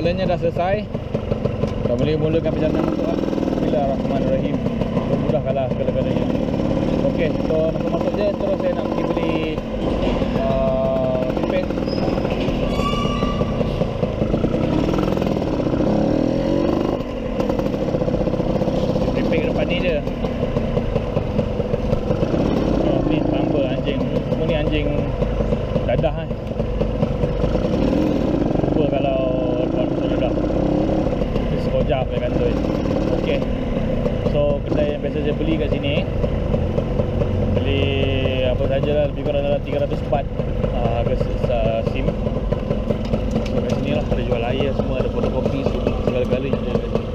Segalanya dah selesai. Dah boleh mulakan perjalanan untuk lah. Bismillahirrahmanirrahim. Memudahkanlah segala-galanya. Okey, so masuk-masuk je terus saya nak pergi beli uh, pipet. Pipet depan ni je. Oh, ni tambah anjing. Semua ni anjing dadah eh. Cuba kalau tuan masuk dadah. Ni sekojap dia kata. Okey. So kedai yang biasa saya beli kat sini Beli apa saja lah Lebih kurang dalam 300 part uh, Harga uh, SIM So kat sini lah Ada jual air semua Ada fotokopi Segala-galanya ada kat sini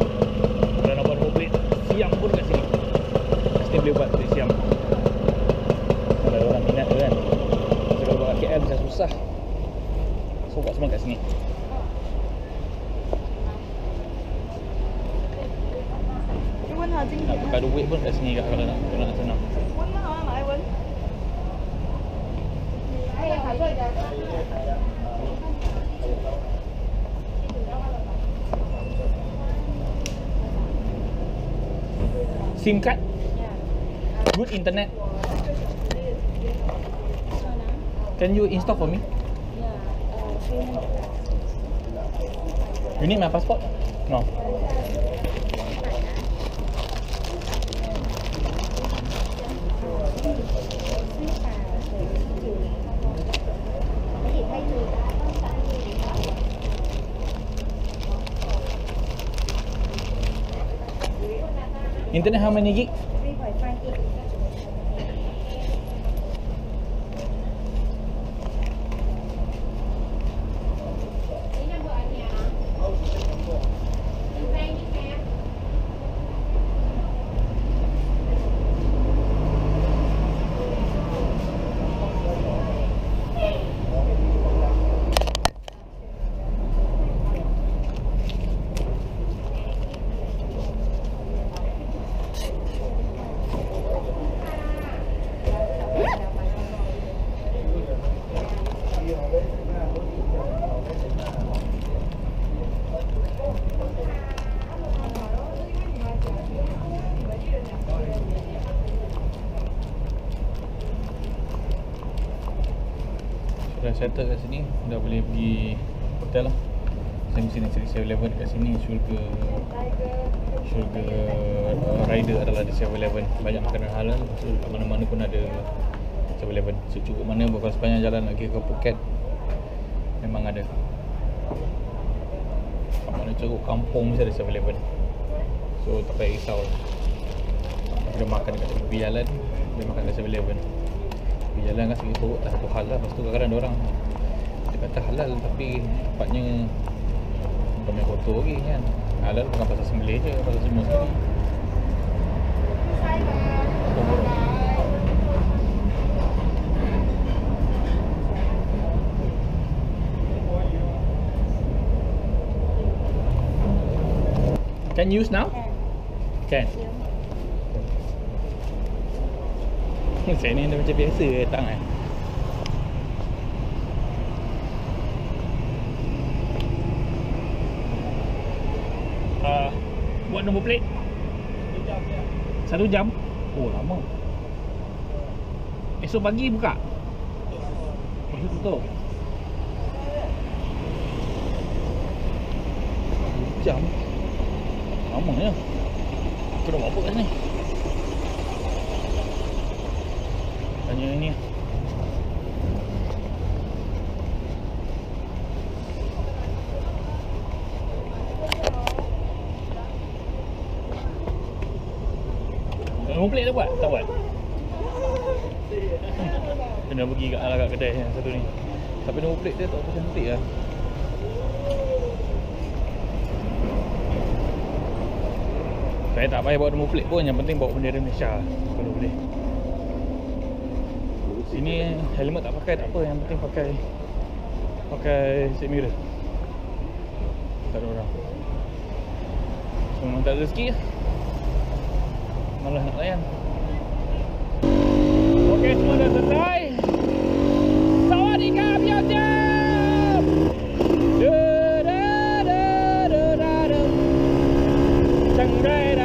Kalau nak buat komplit Siam pun kat sini Mesti boleh buat dari siam Kalau ada orang minat tu kan So kalau buat kat KL macam susah So buat semua kat sini Nak tukar duit pun kat sini kat kalau nak, kalau nak senang SIM card Good internet Can you install for me? You need my passport? No Internet how many gig? Dah settle kat sini Dah boleh pergi hotel lah Saya mesti nak cari 7-Eleven kat sini Syurga Syurga uh, rider adalah di 7-Eleven Banyak makanan halal So kat mana-mana pun ada 7-Eleven So cukup mana Kalau sepanjang jalan nak pergi ke Phuket Memang ada. Kat mana cukup kampung mesti ada 7-Eleven So tak payah risau. Dia makan kat tepi jalan Dia makan kat 7-Eleven Pergi jalan kan segi perut tak satu hal lah. Lepas tu kadang-kadang ada orang Dia kata halal tapi Nampaknya Bukan yang kotor lagi kan? Halal bukan pasal sembelih je Pasal semua sekali. Can use now? Can. Saya ni dah macam biasa datang kan. Uh, buat nombor plate? Satu jam Oh lama. Esok pagi buka? Esok tutup. Satu jam? Lama ya. Aku dah buat apa kat sini Tanya ini lah. Nombor plate dah buat? Tak buat? Hmm. Kena pergi kat ala kat kedai yang satu ni Tapi nombor plate cantik lah. Saya tak payah bawa nombor plate pun Yang penting bawa bendera Malaysia Kalau boleh. Sini helmet tak pakai tak apa Yang penting pakai Pakai side mirror. Tak ada orang. So memang tak rezeki. Lah Malah nak layan. Okey semua dah selesai Great.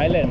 Thailand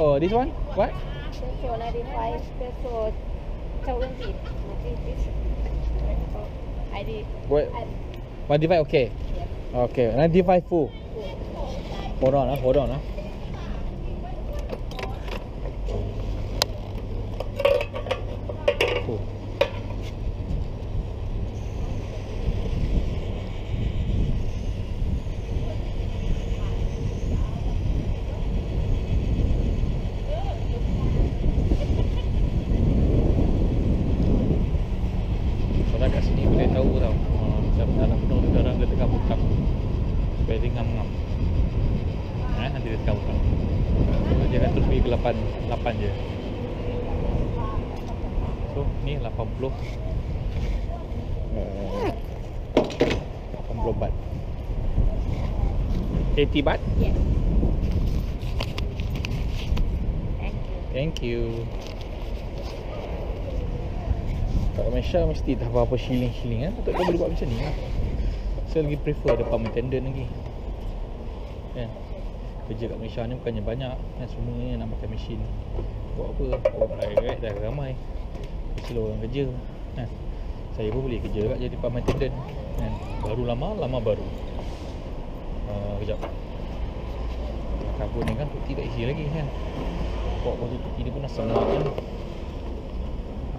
95 oh this one? What? Peso 95, peso. 70. This ID. what? 95 okay. Okay 95 full. Hold on ah hold on ah full Orang kat sini boleh tahu tau uh, Macam dalam penuh sekarang dia tengah butang Very ngam-ngam eh, Nanti dia tengah butang so, Dia akan terus pergi ke 8, 8 je So ni 80 uh, 80 baht 80 baht Yes. Thank you. Thank you Kat Malaysia mesti tak apa-apa shilling-shilling kan Tak boleh buat macam ni lah. Saya lagi prefer department attendant lagi. Kan? Kerja kat Malaysia ni bukannya banyak. Kan Semuanya nak pakai mesin Buat apa? Orang right, dah ramai. Mesti lah orang kerja. Kan? Saya pun boleh kerja kat jadi department attendant kan? Baru lama, lama baru. Uh, Kejap. Kabut ni kan putih tak isi lagi kan? Baju putih dia pun asam lemak kan.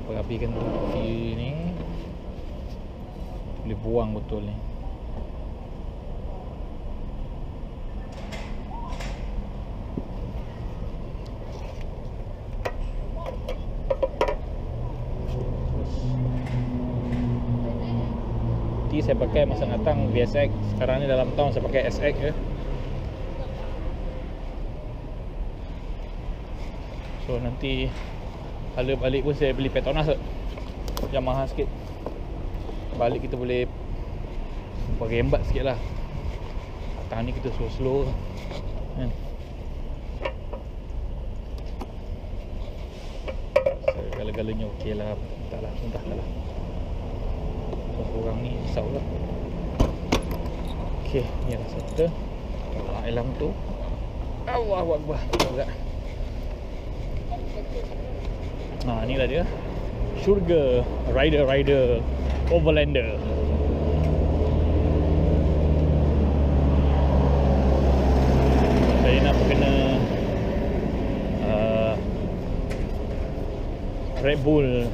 Apa habiskan tu putih ni Boleh buang betul ni. Nanti saya pakai masa datang VSX Sekarang ni dalam tahun saya pakai SX je. So nanti Hala balik pun saya beli Petronas Yang mahal sikit Balik kita boleh Pakai embat sikit lah. Datang ni kita slow-slow kan? Segala-galanya okey lah. Tak lah, tak lah. Orang ni risau lah. Okay Ni satu. Allah Alam tu. Allah Akbar. Berat Ha ni lah dia. Syurga. Rider Rider Overlander. Saya nak kena uh, Red Bull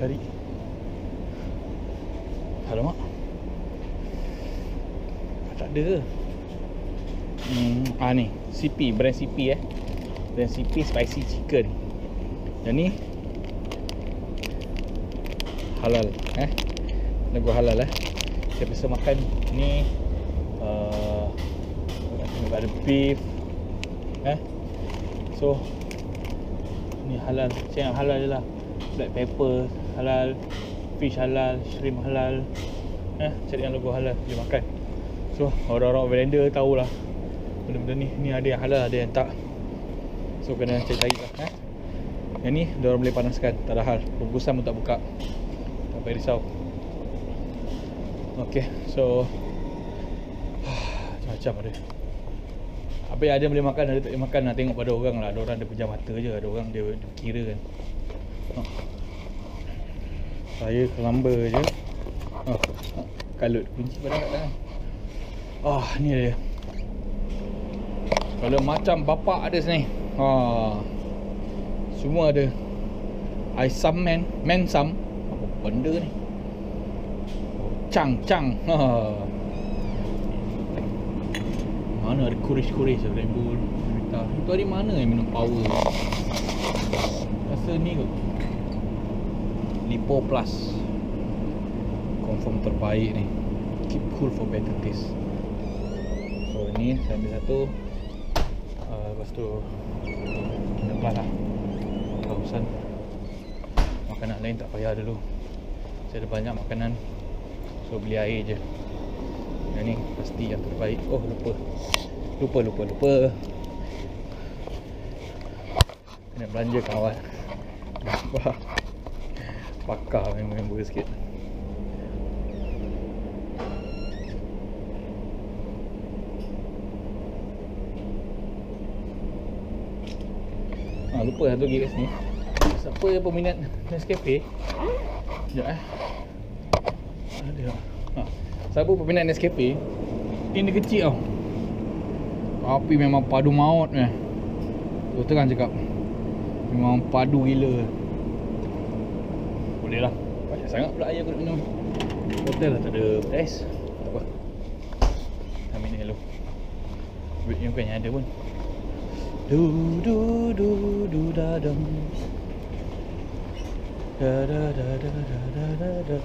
cari. Alamak. Ah, Tak ada ke? Hmm, Ah ni. CP Brand CP eh. Brand CP Spicy Chicken. Yang ni? Halal eh. Lagu halal eh. Saya biasa makan ni uh, Ada beef Eh. So Ni halal. Macam yang halal je lah. Black pepper halal Fish halal Shrimp halal. Eh cari yang logo halal Dia makan. So orang-orang blender tahulah. Benda-benda ni Ni ada yang halal Ada yang tak. So kena cari-cari lah eh. Yang ni Diorang boleh panaskan. Tak ada hal. Bungkusan pun tak buka. Tak payah risau. Okay So Macam-macam ada. Apa yang ada boleh makan ada tak boleh makan nak tengok pada orang lah. Ada orang dia pejam mata je ada orang dia, dia kira kan. Ha. Saya kelamba je. Ha. kalut kunci pada kat tangan ah ni dia. Kalau macam bapak ada sini. Ha. semua ada. Aisam man Man Sam apa benda ni? Chang Chang. Ha. Mana ada kuris-kuris Red Bull Itu hari mana yang minum power? Rasa ni kot Lipo Plus. Confirm terbaik ni. Keep cool for better taste. So ni saya ambil satu. Uh, Lepas tu Kita plus lah. Kausan Makanan lain tak payah dulu. Saya ada banyak makanan. So beli air je. Yang ni pasti yang terbaik. Oh lupa. Lupa lupa lupa. Kena belanja kawan Nampak Pakar member-member sikit. Ah, lupa satu lagi kat sini. Siapa yang peminat Nescafe? Sekejap eh. Ada. Ha. Siapa peminat Nescafe? Tin dia kecil tau. Tapi memang padu maut eh. Tu terang cakap? Memang padu gila Lah Banyak sangat pula air aku nak minum. Hotel lah tak ada ais Tak apa. Ambil ni hello. Duit ni bukannya ada pun. Du du du du da dum. Da da da da da da da da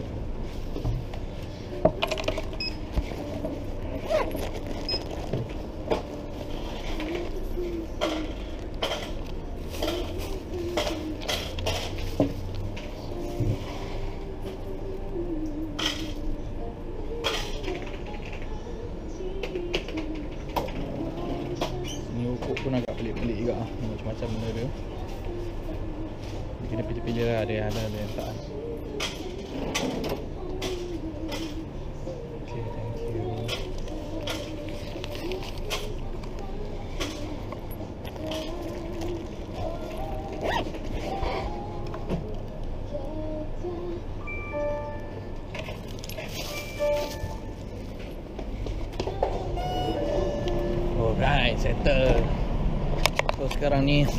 Ni ukuk pun agak pelik-pelik juga Macam-macam benda dia Dia kena pilih-pilih lah yang ada, ada yang tak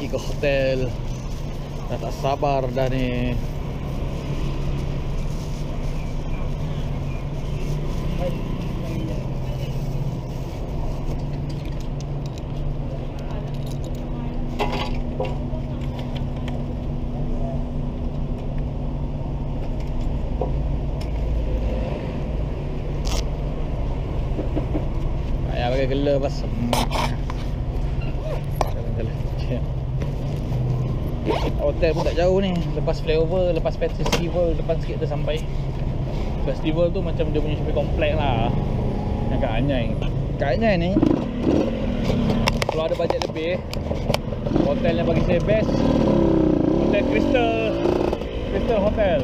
pergi ke hotel. Dah tak sabar dah ni lepas flyover, lepas festival depan sikit dah sampai. Festival tu macam dia punya shopping complex lah. Yang kat Anyai. Kat Anyai ni. Kalau ada bajet lebih. Hotel yang bagi saya best. Hotel Crystal. Crystal Hotel.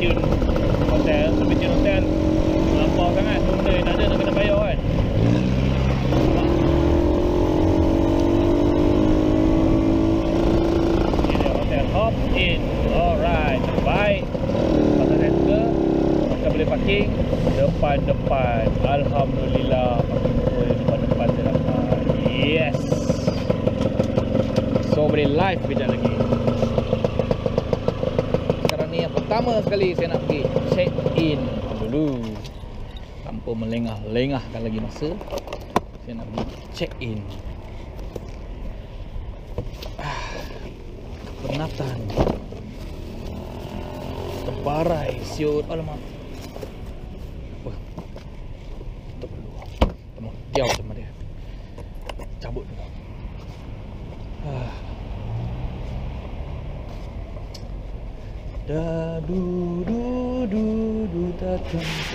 attitude sekali saya nak pergi check in. Dulu. Tanpa melengah-lengahkan lagi masa saya nak pergi check in. Ah, Penatan terparai siut. Alamak.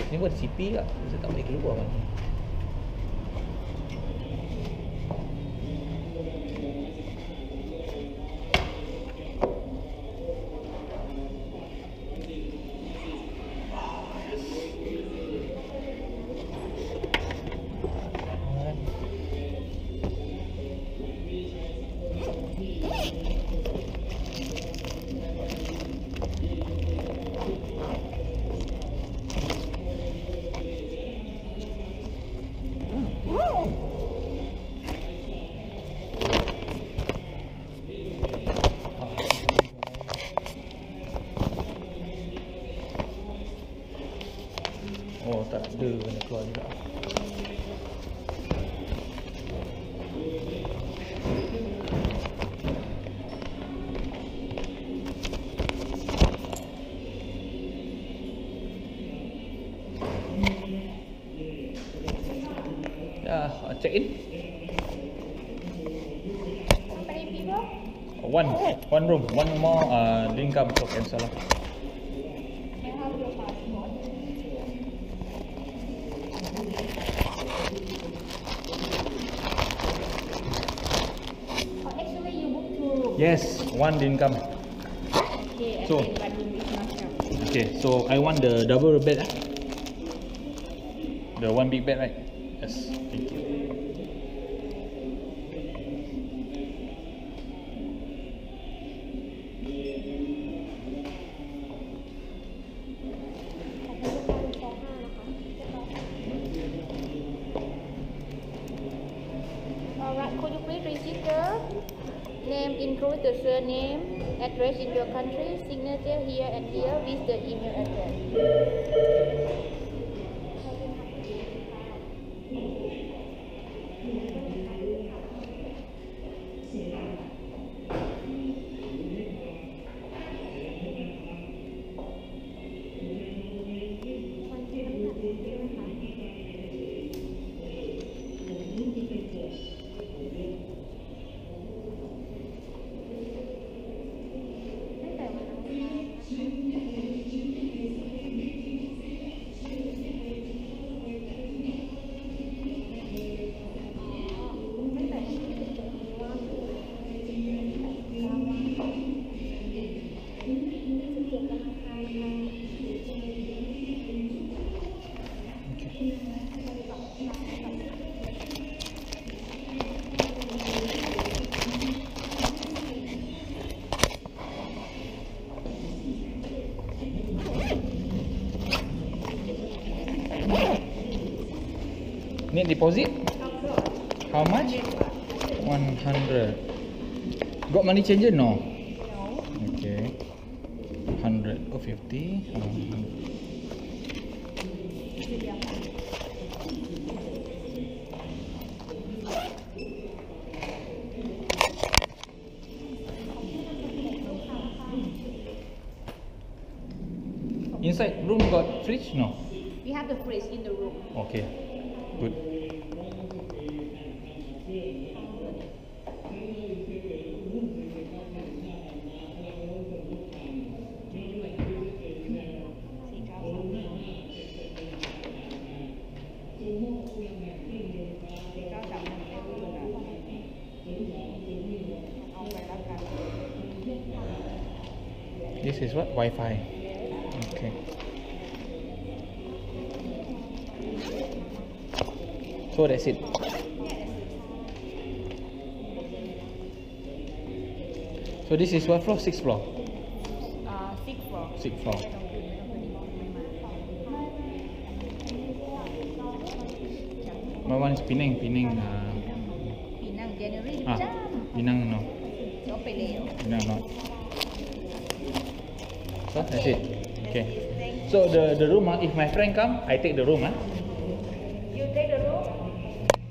Ni pun CP lah. Saya tak boleh keluar kan One, room, one more uh, lingkam so cancel lah. Yes, one lingkam. Okay, and So-. Okay, so I want the double bed ah. The one big bed right? Need deposit? How much? 100. Got money changer? No. Okay. 100 or 50. Um, Inside room got fridge? No. We have the fridge in the room. Okay. So this is what floor? Six floor. Uh, six floor. Six floor. My one is Penang, Penang. Uh, Penang January. Ah, Penang no. Eh? No Penang. No, no. So okay. that's it. Okay. So the the room ah, if my friend come, I take the room ah. You take the room.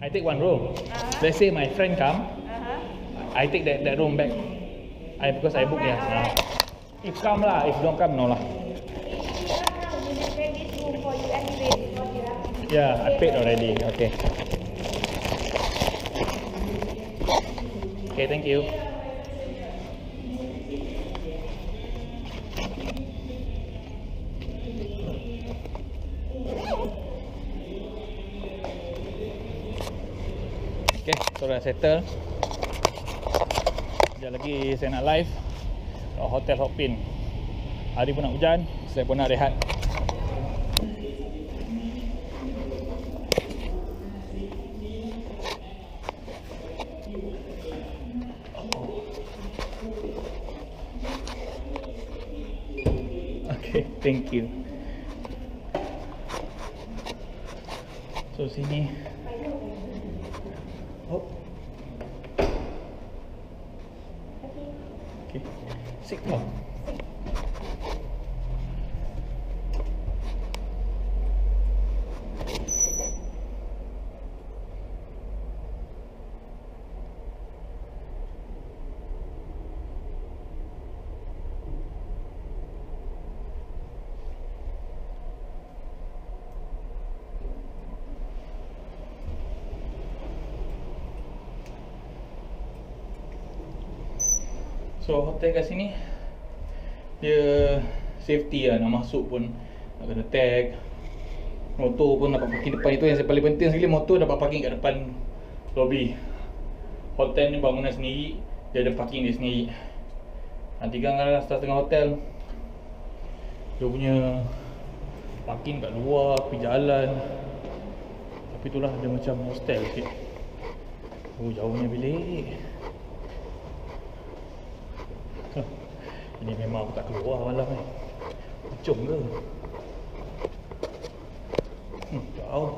I take one room. Uh -huh. Let's say my friend come. Uh -huh. I take that that room back. I because I book Alright, yeah. alright. Ah. If come lah, if don't come no lah. Yeah, I paid already. Okay. Okay, thank you. Okay, so dah settle. Sekejap lagi saya nak live Hotel Hopin. Hari pun nak hujan, saya pun nak rehat. Okay, thank you. So sini. Oh. Okay. Six floor. So hotel kat sini dia safety lah. Nak masuk pun nak kena tag. Motor pun dapat parking depan. Itu yang paling penting sekali. Motor dapat parking kat depan lobby. Hotel ni bangunan sendiri. Dia ada parking dia sendiri. Nanti kan kalau start tengah hotel. Dia punya parking kat luar pergi jalan. Tapi itulah dia macam hostel sikit. Oh jauhnya bilik Ini memang aku tak keluar malam ni. Pucung ke? Hmm, jauh.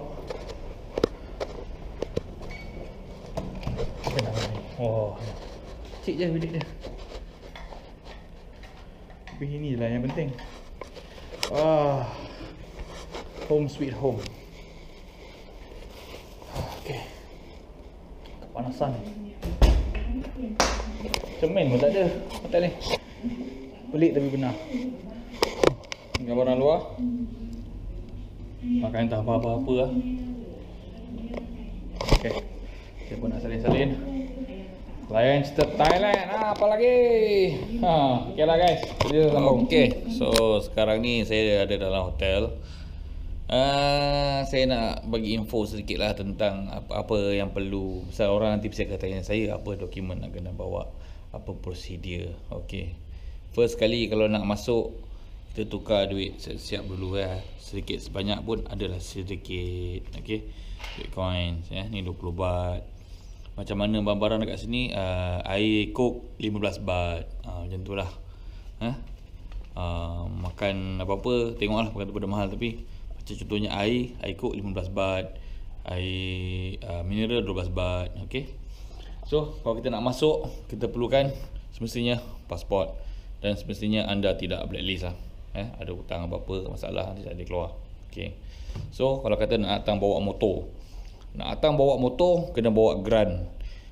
Kenapa ni? Oh, Kecil je bilik dia Tapi inilah yang penting. Ah, Home sweet home. Okay Kepanasan. Cermin pun tak ada. Hotel ni Pelik tapi benar Gambaran luar Makan entah apa-apa lah Okay Saya pun nak salin-salin Layan cerita Thailand ha, Apa lagi ha, Okay lah guys Kita sambung Okay, so sekarang ni saya ada dalam hotel. Uh, saya nak bagi info sedikit lah tentang apa-apa yang perlu. Misal orang nanti bisa tanya saya apa dokumen nak kena bawa, apa prosedur. Okay. First kali kalau nak masuk, kita tukar duit siap dulu ya. Sedikit sebanyak pun adalah sedikit. Okay. Duit coins ya. Ni 20 baht. Macam mana barang-barang dekat sini uh, Air coke 15 baht uh, Macam tu lah ha? uh, Makan apa-apa Tengoklah bukan pada mahal Tapi Macam contohnya air Air coke 15 baht Air uh, mineral 12 baht Okay So kalau kita nak masuk Kita perlukan Semestinya pasport Dan semestinya anda tidak blacklist lah. Eh, Ada hutang apa-apa Masalah nanti tak keluar. Okay So kalau kata nak datang bawa motor. Nak datang bawa motor Kena bawa grant.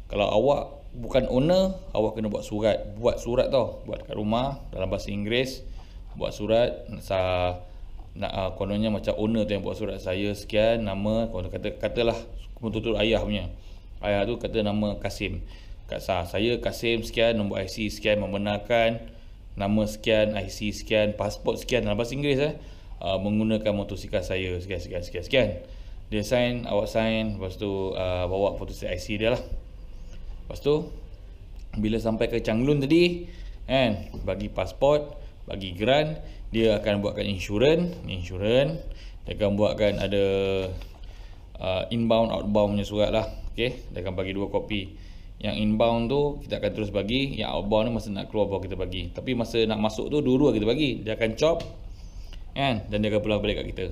Kalau awak Bukan owner Awak kena buat surat. Buat surat tau. Buat kat rumah Dalam bahasa Inggeris Buat surat. Sa, nak, uh, Kononnya macam owner tu yang buat surat. Saya sekian Nama Kalau kata, Katalah Betul-betul ayah punya. Ayah tu kata nama Kasim. Kat sah Saya Kasim sekian Nombor IC sekian Membenarkan Nama sekian IC sekian Pasport sekian Dalam bahasa Inggeris eh uh, Menggunakan motosikal saya Sekian sekian sekian sekian dia sign, awak sign, lepas tu uh, bawa foto IC dia lah. Lepas tu bila sampai ke Changlun tadi, kan, bagi pasport, bagi grant, dia akan buatkan insurans, insurans, dia akan buatkan ada uh, inbound outbound punya surat lah. Okey, dia akan bagi dua kopi. Yang inbound tu kita akan terus bagi, yang outbound tu masa nak keluar baru kita bagi. Tapi masa nak masuk tu dua-dua kita bagi. Dia akan chop kan dan dia akan pulang balik kat kita.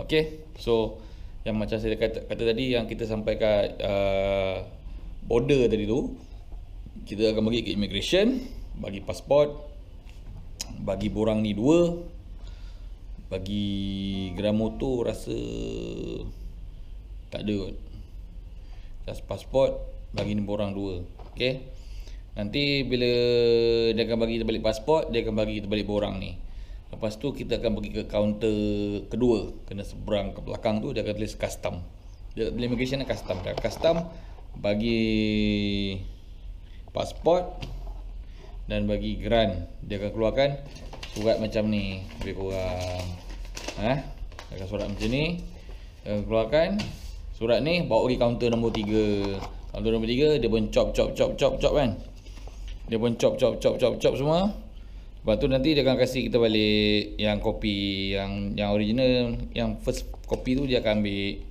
Okey. So yang macam saya kata, kata tadi yang kita sampai kat uh, border tadi tu kita akan bagi ke immigration bagi pasport bagi borang ni dua bagi gram motor rasa tak ada kot just pasport bagi ni borang dua. Ok nanti bila dia akan bagi balik pasport dia akan bagi kita balik borang ni. Lepas tu kita akan pergi ke kaunter kedua. Kena seberang ke belakang tu Dia akan tulis custom. Dia tulis immigration dan custom. Dia custom Bagi Pasport Dan bagi grant. Dia akan keluarkan Surat macam ni. Lebih kurang. Ha? Akan surat macam ni. Dia akan keluarkan Surat ni bawa pergi kaunter nombor 3 Kaunter nombor 3 Dia pun chop chop chop chop chop kan Dia pun chop chop chop chop chop semua Lepas tu nanti dia akan kasih kita balik yang kopi yang yang original, yang first kopi tu dia akan ambil.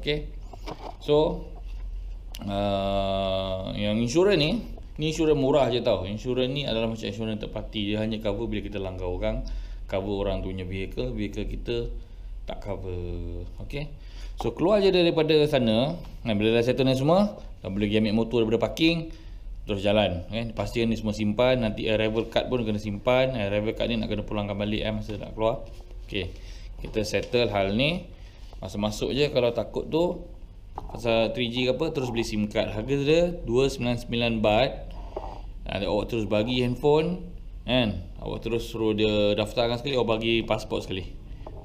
Okay. So, uh, yang insurans ni, ni insurans murah je tau. Insurans ni adalah macam insurans third party. Dia hanya cover bila kita langgar orang, cover orang tu punya vehicle, vehicle kita tak cover. Okay. So, keluar je daripada sana. Nah, bila dah settle ni semua, dah boleh pergi ambil motor daripada parking, terus jalan kan pastikan ni semua simpan nanti arrival card pun kena simpan. Arrival card ni nak kena pulangkan balik eh masa nak keluar. Okey kita settle hal ni. Masa masuk je kalau takut tu. Pasal 3G ke apa terus beli SIM card. Harga dia 299 baht. Ada awak terus bagi handphone kan? Awak terus suruh dia daftarkan sekali awak bagi pasport sekali.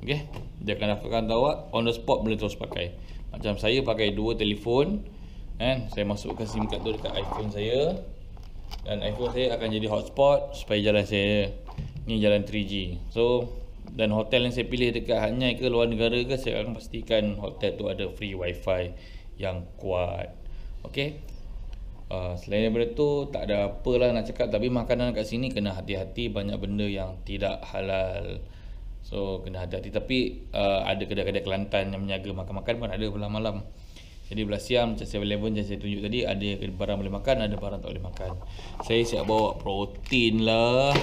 Okey? Dia akan daftarkan awak on the spot boleh terus pakai. Macam saya pakai dua telefon kan saya masukkan sim card tu dekat iPhone saya Dan iPhone saya akan jadi hotspot supaya jalan saya ni jalan 3G. So dan hotel yang saya pilih dekat Hanyai ke luar negara ke saya akan pastikan hotel tu ada free wifi yang kuat. Okay. Uh, selain daripada tu tak ada apalah nak cakap tapi makanan kat sini kena hati-hati banyak benda yang tidak halal. So kena hati-hati tapi uh, ada kedai-kedai Kelantan yang menjaga makan-makan pun ada malam-malam. Jadi belah siang macam 7-Eleven yang saya tunjuk tadi Ada barang boleh makan, ada barang tak boleh makan. Saya siap bawa protein lah.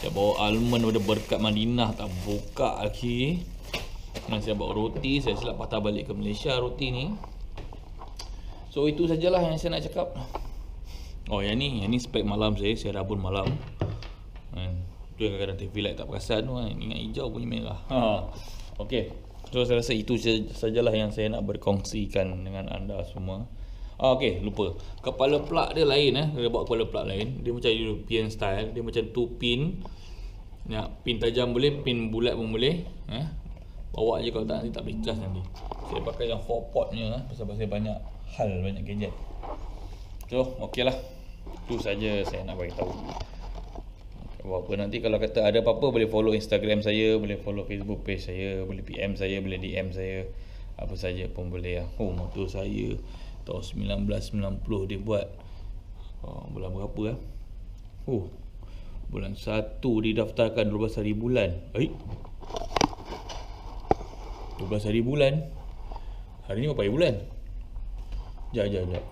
Siap bawa almond daripada berkat Madinah Tak buka lagi. Dan saya bawa roti, saya silap patah balik ke Malaysia roti ni. So itu sajalah yang saya nak cakap. Oh yang ni, yang ni spek malam saya, saya rabun malam. Kan? Tu yang kadang-kadang TV light tak perasan tu kan Ingat hijau punya merah. Ha. Okay So saya rasa itu sajalah yang saya nak berkongsikan dengan anda semua. Ah, okay, lupa. Kepala plug dia lain eh. Dia buat kepala plug lain. Dia macam European style. Dia macam two pin. Ya, pin tajam boleh, pin bulat pun boleh. Eh. Bawa je kalau tak nanti tak boleh nanti. Saya pakai yang four pot punya eh. Pasal saya banyak hal, banyak gadget. So, okey lah. Itu saja saya nak bagi tahu apa nanti kalau kata ada apa-apa boleh follow Instagram saya, boleh follow Facebook page saya, boleh PM saya, boleh DM saya. Apa saja pun boleh lah. Oh, motor saya tahun 1990 dia buat. Oh, bulan berapa lah? Oh, bulan 1 didaftarkan 12 hari bulan. Eh? 12 hari bulan? Hari ni berapa hari bulan? Sekejap, sekejap, sekejap.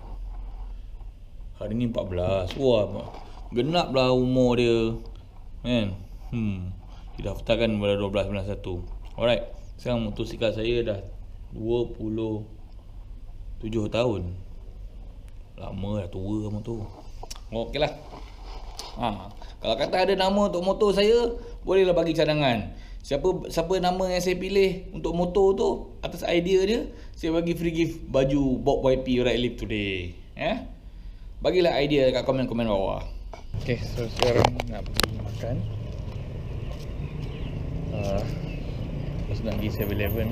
Hari ni 14. Wah, genap lah umur dia. Kan? Hmm. Didaftarkan pada 12 bulan 1. Alright. Sekarang motosikal saya dah 27 tahun. Lama dah tua motor. Okeylah. Ha. Kalau kata ada nama untuk motor saya, bolehlah bagi cadangan. Siapa siapa nama yang saya pilih untuk motor tu atas idea dia, saya bagi free gift baju Bob YP Ride Live Today. Eh? Bagilah idea dekat komen-komen bawah. Okay, so sekarang nak pergi makan. Uh, Terus nak pergi 7-Eleven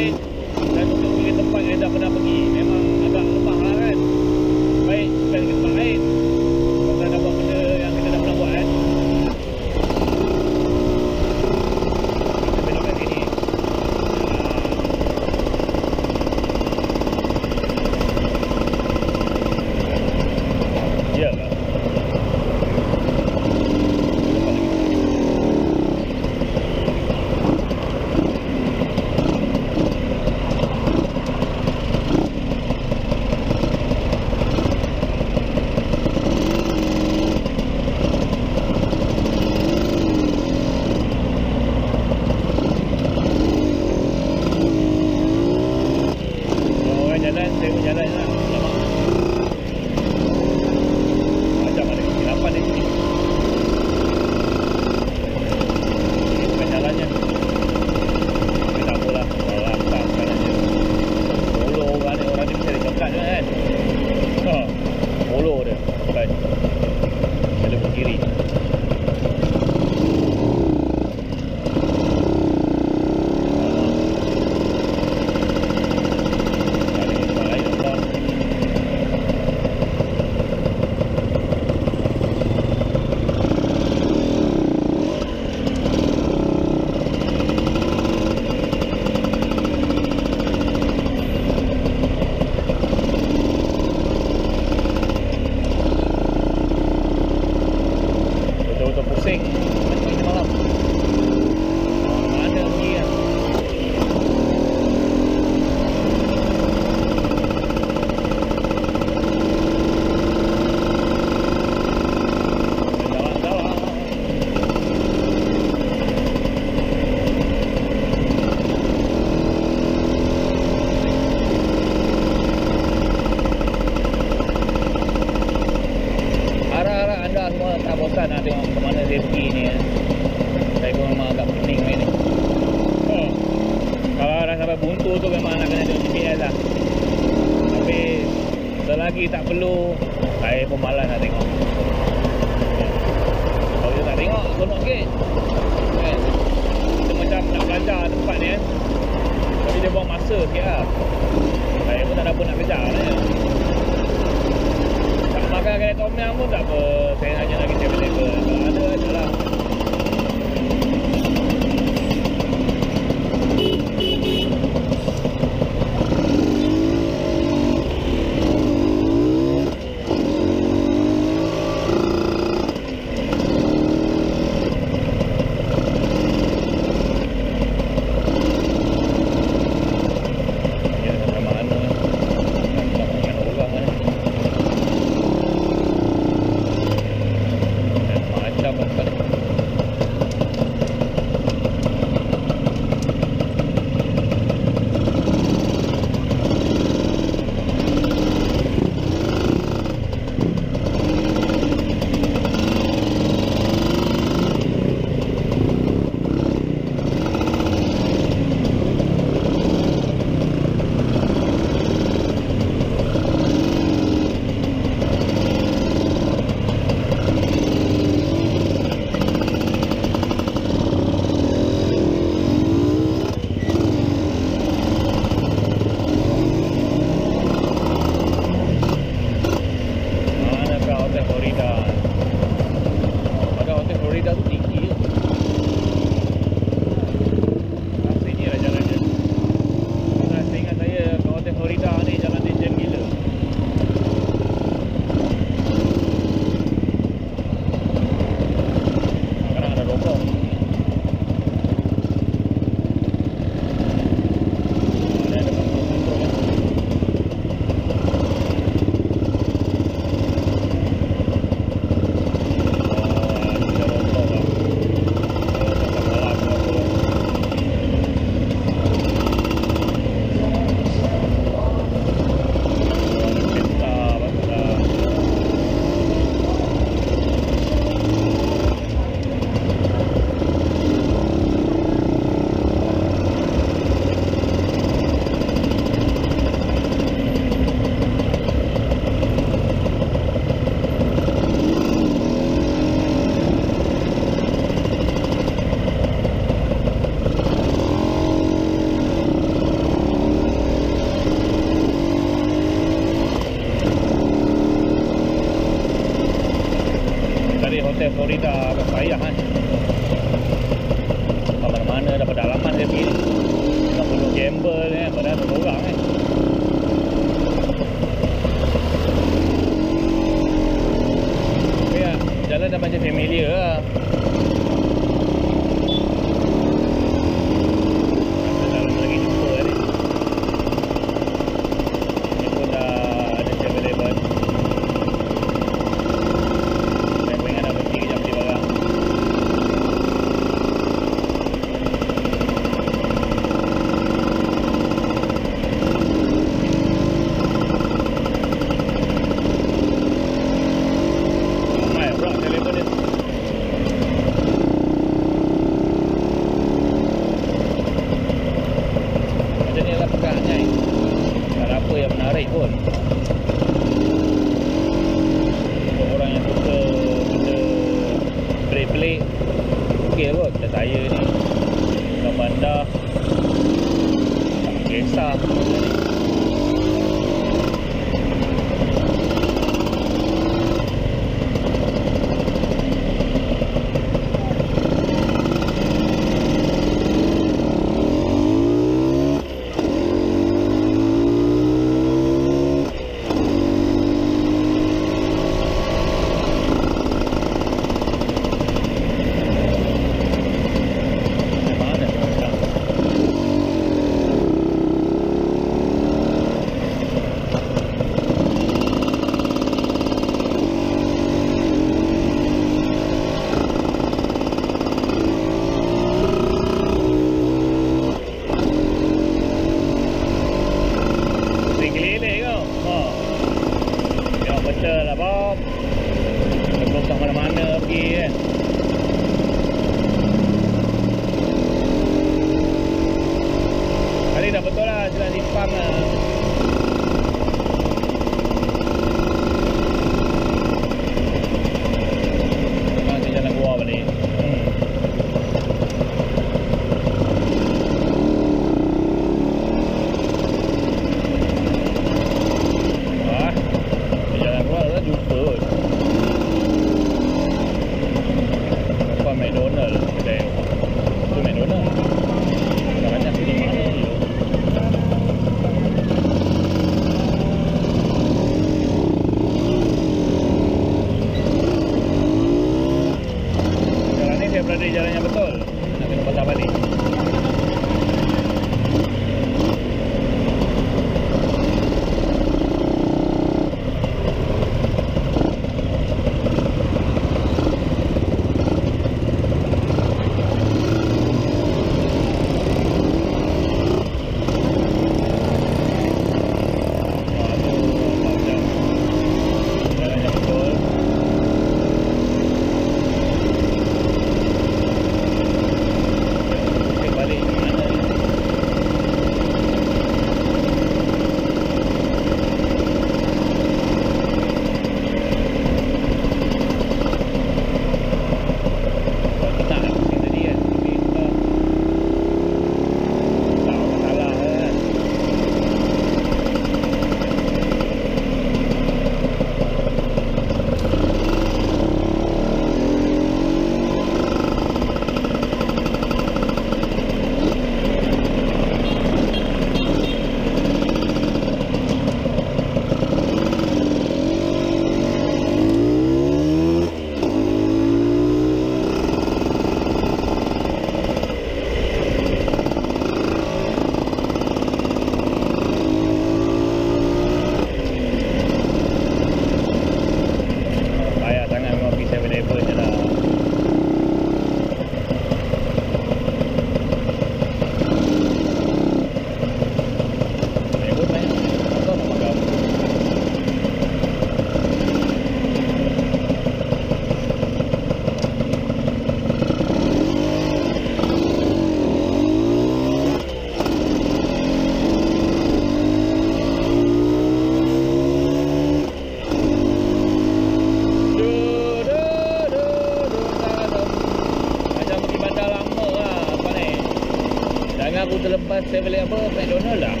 saya beli apa? McDonald lah.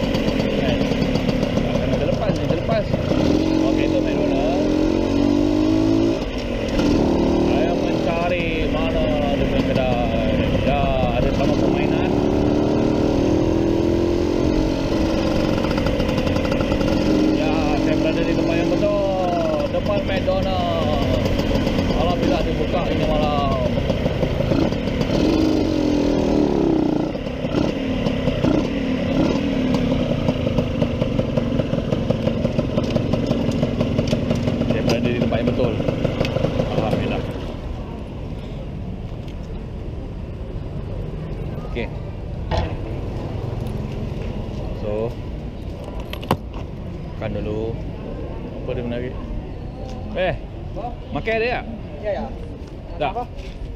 pakai dia? Ya, ya. Apa?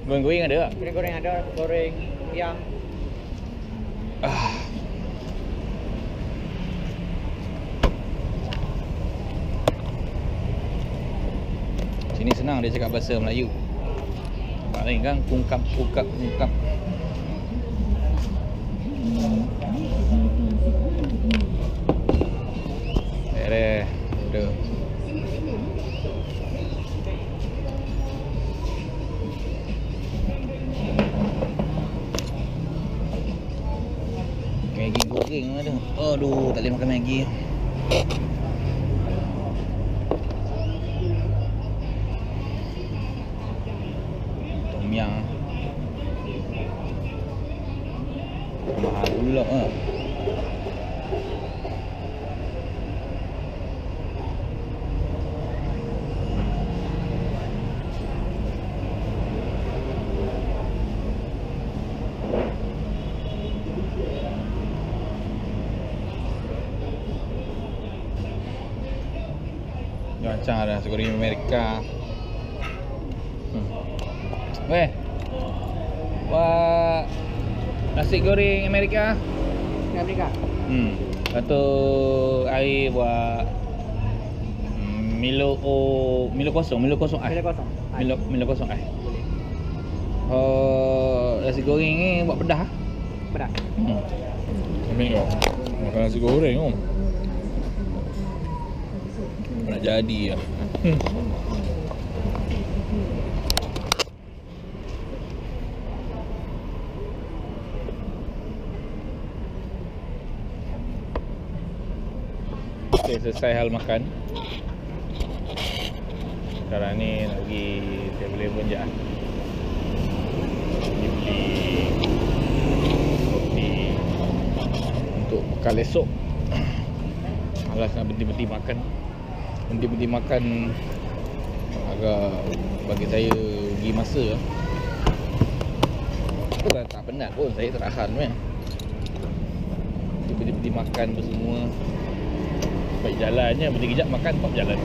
Goreng-goreng ada tak? Goreng-goreng ada, goreng yang ah. Sini senang dia cakap bahasa Melayu. Maknanya kan kungkap kungkap kungkap. Macam lah, hmm. ada nasi goreng Amerika. Hmm. Weh. Wah Nasi goreng Amerika? Amerika? Hmm. Satu air buat hmm, Milo o Milo kosong Milo kosong air. Milo kosong. Milo, Milo kosong air. Boleh Oh Nasi goreng ni buat pedah Pedah Hmm. Ambil kau. Makan nasi goreng om jadi lah. Hmm. Okay, selesai hal makan. Sekarang ni nak pergi 7-Eleven je lah. Pergi beli roti untuk bekal esok. Malas nak berhenti-berhenti makan. Berhenti-berhenti makan agak bagi saya rugi masa lah. Aku tak, penat pun, saya terahan kan. Berhenti-berhenti makan tu semua. Baik jalannya, berhenti kejap makan, pop jalan.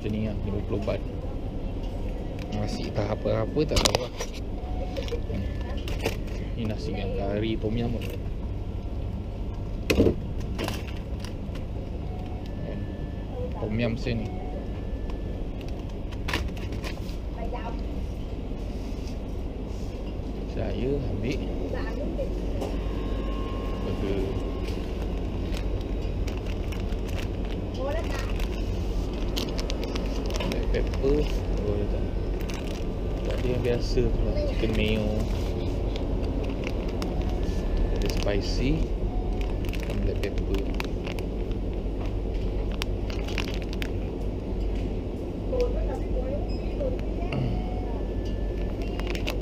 Macam ni lah 50 baht Nasi tak apa-apa tak tahu lah Hmm. Ni nasi yang kari tom yum pun Kan? Tom yum sen ni Saya ambil Burger Black pepper Oh dia tak Tu lah Chicken mayo. Ada spicy Dan black pepper.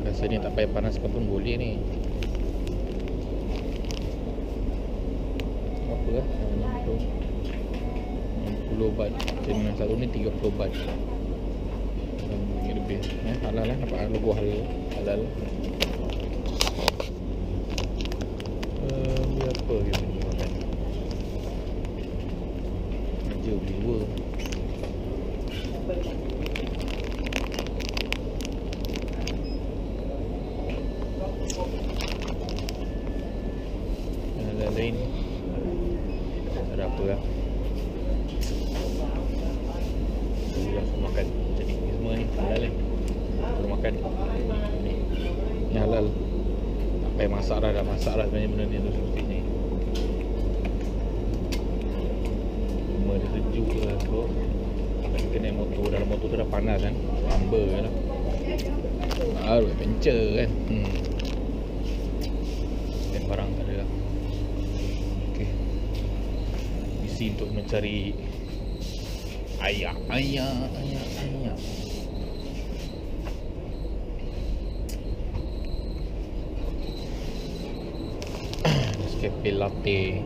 Rasanya tak payah panaskan pun boleh ni. Apa lah 60 60 baht. Macam yang satu ni? 30 baht tepi eh, halal eh nampak logo hari halal. Uh, ni eh, apa gitu? Hmm. dan barang tak ada lah okay. misi untuk mencari ayah ayah ayah ayah escape latte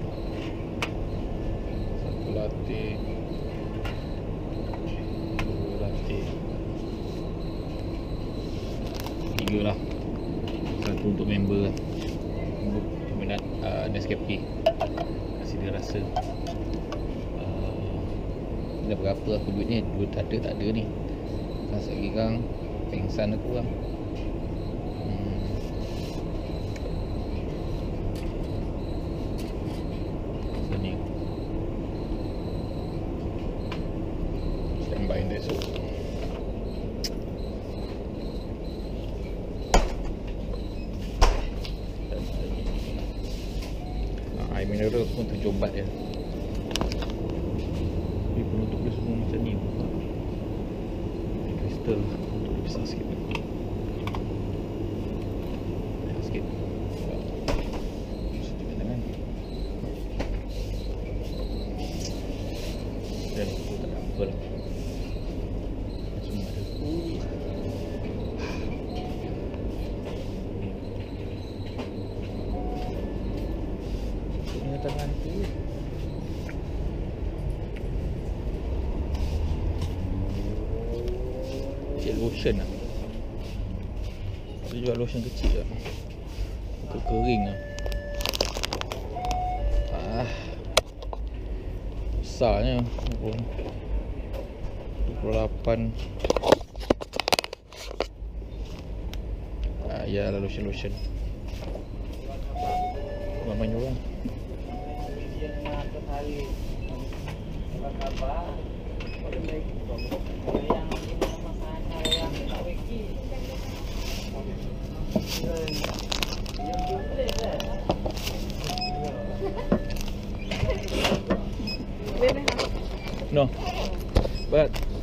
jual lotion kecil lah Muka kering lah. Ah. Besarnya 28 ah, Ya lah lotion-lotion. Banyak orang Terima kasih kerana menonton!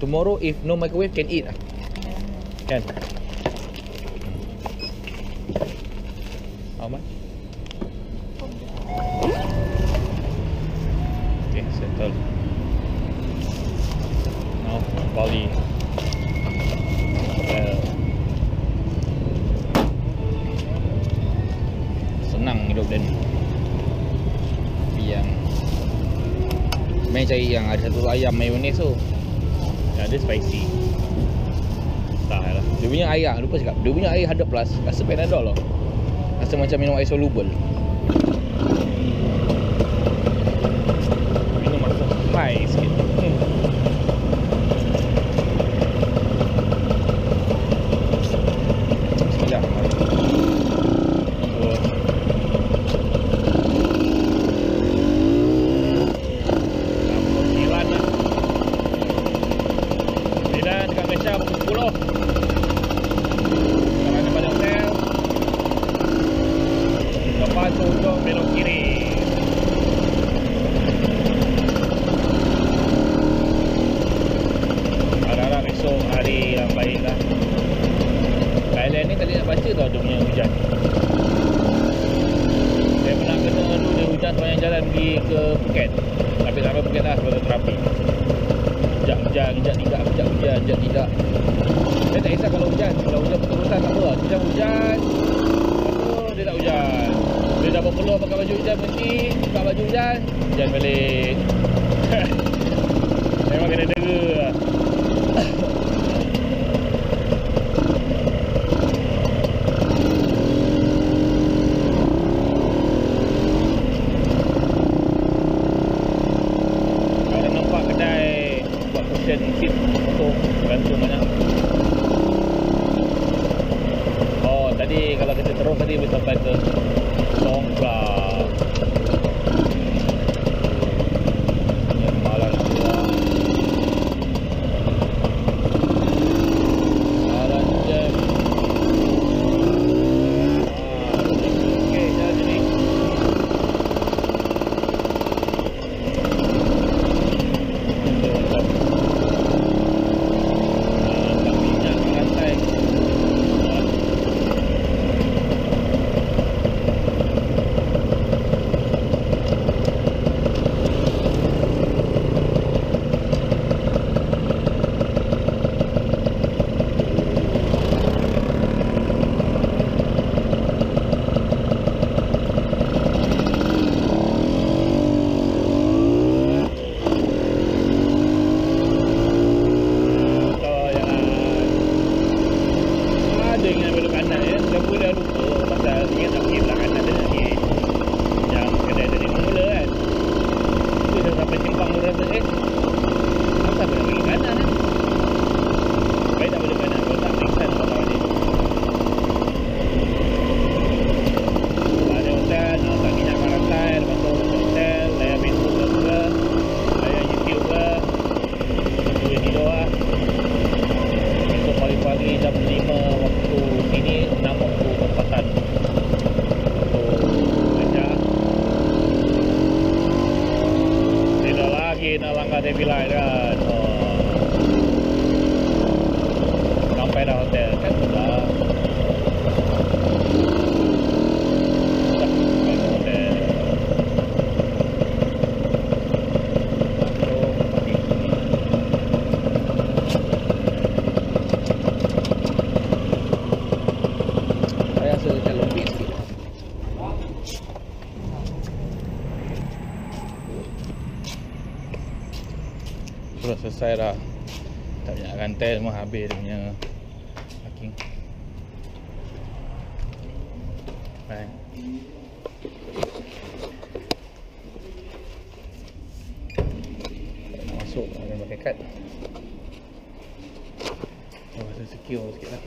tomorrow if no microwave can eat lah. Kan? Aman. Okay, settle. Now Bali. Well. Senang hidup dia ni. Yang main cari yang ada satu ayam mayonis tu. So dia spicy. Tak lah Dia punya air lah, lupa cakap. Dia punya air 100 plus Rasa Panadol lah. Rasa macam minum air soluble. Selesai dah. Tak banyak rantai semua habis punya Parking Baik Nak masuk Ada pakai kad Oh, rasa secure sikit lah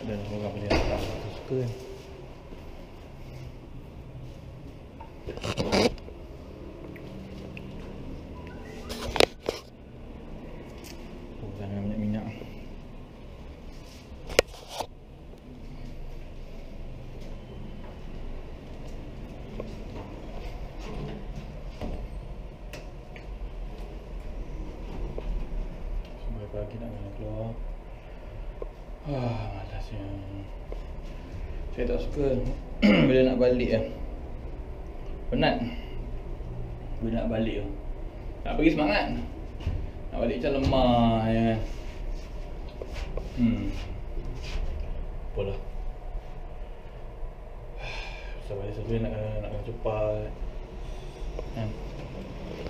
ada orang boleh datang tu suka kan Oh, jangan banyak minyak Sampai pagi nak kena keluar Ah, malasnya. Saya tak suka bila nak balik lah. Penat. Bila nak balik tu. Nak pergi semangat. Nak balik macam lemah ya kan. Hmm. Apalah. Susah balik satu nak kena nak kena cepat. Kan.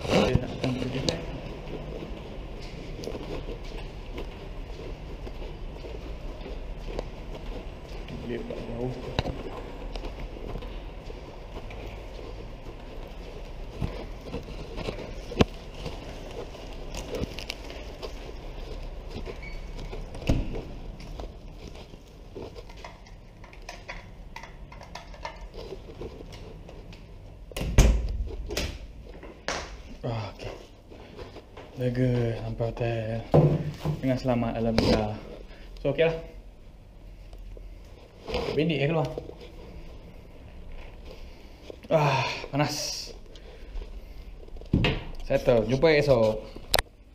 Boleh nak datang kerja kan. Boleh buat jauh Ah, okay. Lega sampai hotel Dengan selamat Alhamdulillah. So okay lah. Pendek je keluar. Ah, panas. Settle, jumpa esok.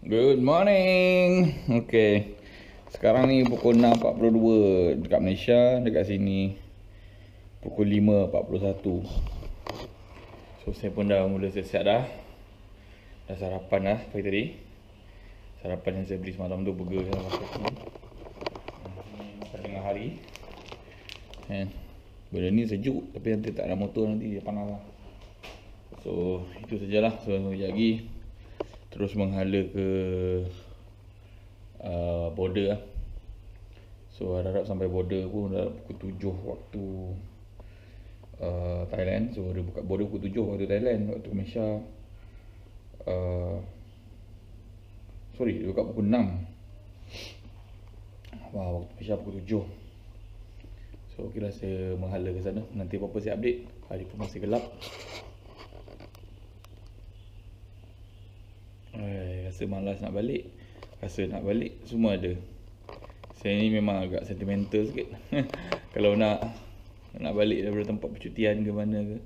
Good morning. Okay. Sekarang ni pukul 6.42 Dekat Malaysia, dekat sini Pukul 5.41 So saya pun dah mula siap-siap dah. Dah sarapan dah pagi tadi Sarapan yang saya beli semalam tu burger saya masuk ni tengah hari. Kan? Benda ni sejuk Tapi nanti tak ada motor nanti dia panas lah. So itu sajalah. So sekejap lagi Terus menghala ke uh, Border lah. So harap-harap sampai border pun dah pukul 7 waktu uh, Thailand. So dia buka border pukul 7 waktu Thailand Waktu Malaysia. Uh, Sorry dia buka pukul 6 Wah waktu Malaysia pukul 7 So kira saya menghala ke sana. Nanti apa-apa saya update. Hari pun masih gelap. Ay, Rasa malas nak balik. Rasa nak balik Semua ada. Saya ni memang agak sentimental sikit. Kalau nak Nak balik daripada tempat percutian ke mana ke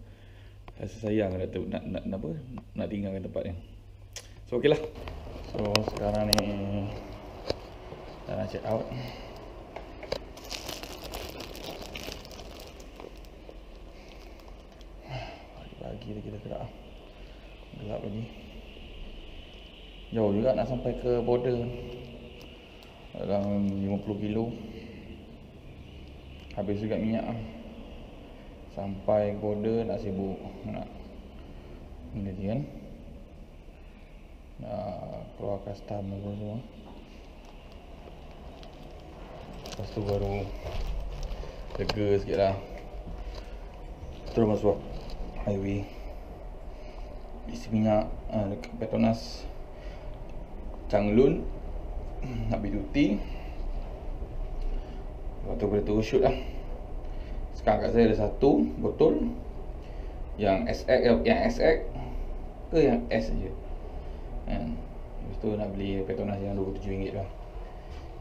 Rasa sayang nak, nak, nak, nak, apa, nak tinggalkan tempat ni. So okey lah So sekarang ni Dah nak check out. Pagi lagi dah gerak Gelap lagi. Jauh juga nak sampai ke border. Dalam 50 kilo. Habis juga minyak. Sampai border nak sibuk Nak tadi kan Nak keluar custom apa semua Lepas tu baru Lega sikit lah Terus masuk highway Isi minyak uh, dekat Petronas Changlun Nak pergi duty Lepas tu boleh terus shoot lah Sekarang kat saya ada satu botol Yang SX Yang SX Ke yang S je kan? Lepas tu nak beli Petronas yang RM27 lah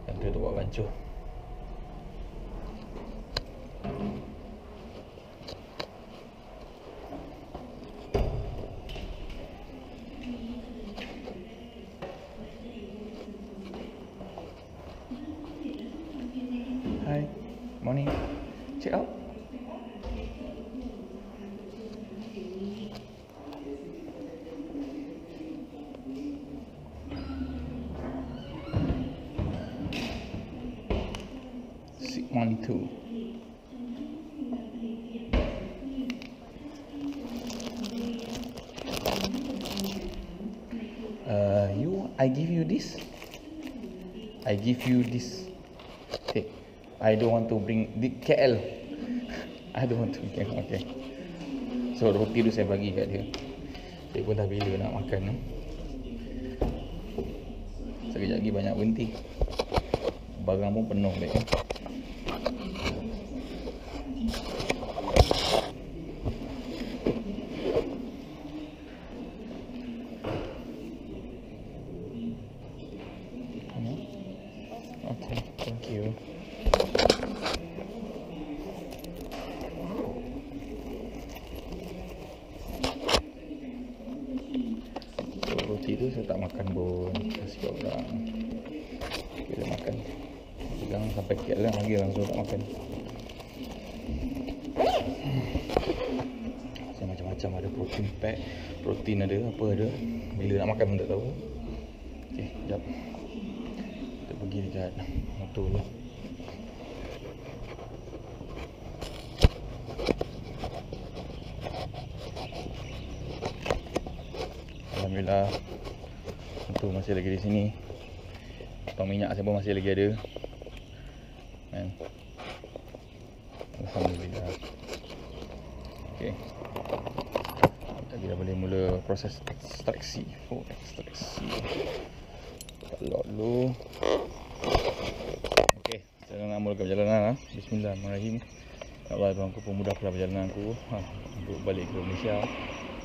Yang tu tu buat bancuh Hi, morning. Check out. Six one two. Uh, you, I give you this. I give you this. Take. I don't want to bring the KL. I don't want to bring okay. So roti tu saya bagi kat dia. Dia pun dah bila nak makan ni. Sekejap lagi banyak berhenti. Barang pun penuh beg. Okay, thank you. So, roti tu saya tak makan pun Kasih kat orang Kita makan Pegang sampai KL lah lagi langsung tak makan Saya macam-macam ada protein pack Protein ada, apa ada Bila nak makan pun tak tahu Okay, sekejap Pergi dekat motor lah Alhamdulillah Untuk masih lagi di sini. Tong minyak saya pun masih lagi ada. Kan? Alhamdulillah. Okay Tadi dah boleh mula proses ekstraksi Oh ekstraksi lock dulu Okay Sekarang nak mulakan perjalanan ha? Bismillahirrahmanirrahim Tuhan aku pemudahkan perjalanan aku ha, Untuk balik ke Malaysia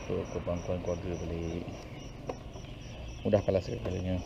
Untuk ke pangkuan keluarga balik. Mudahkanlah segala-galanya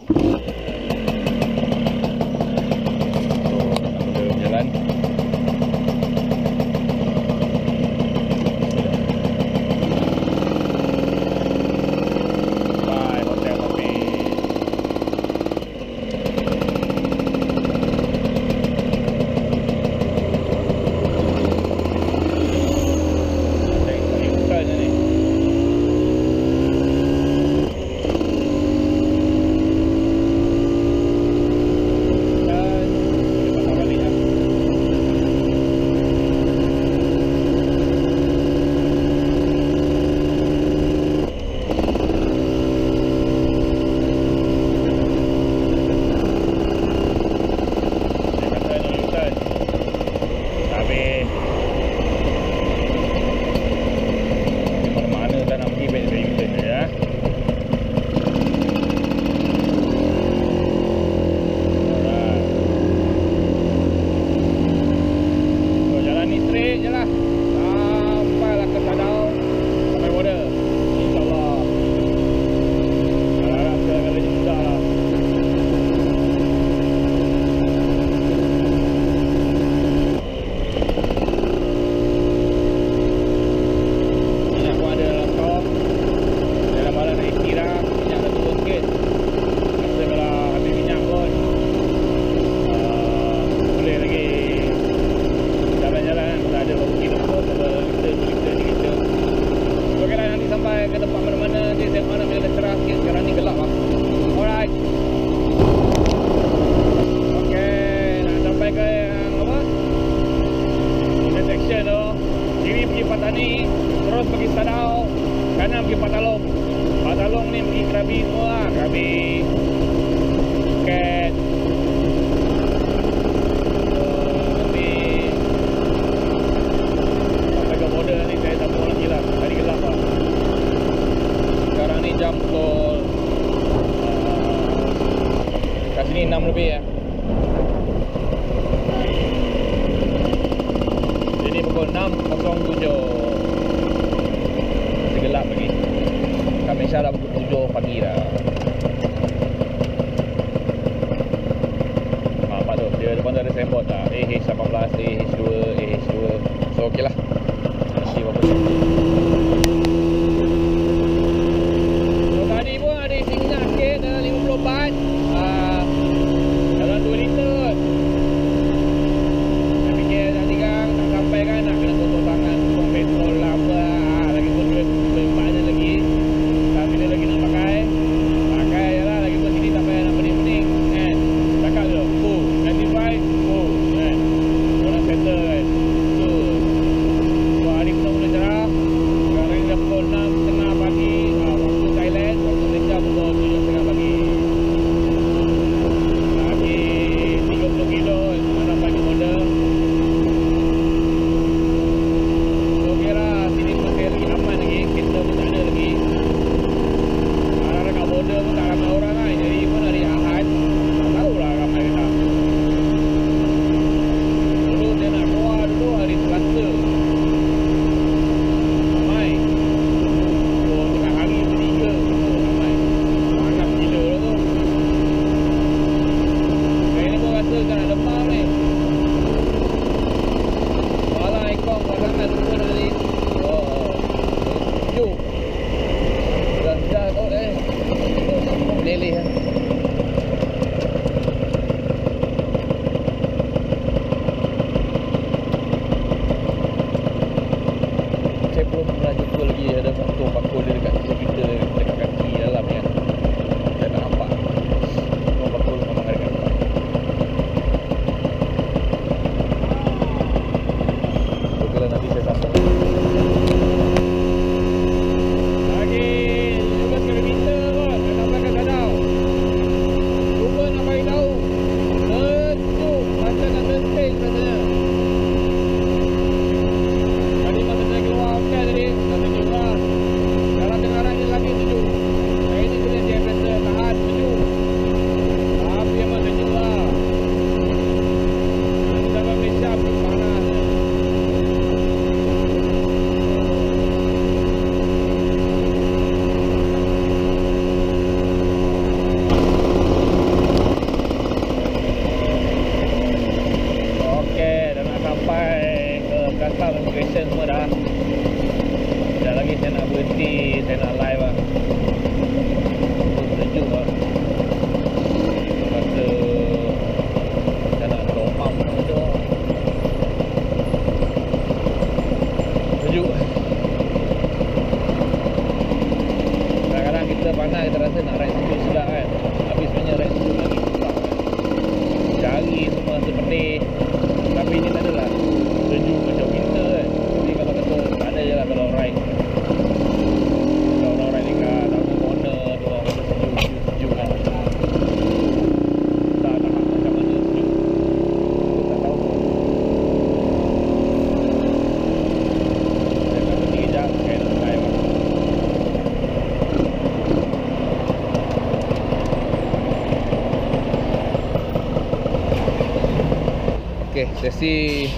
sesi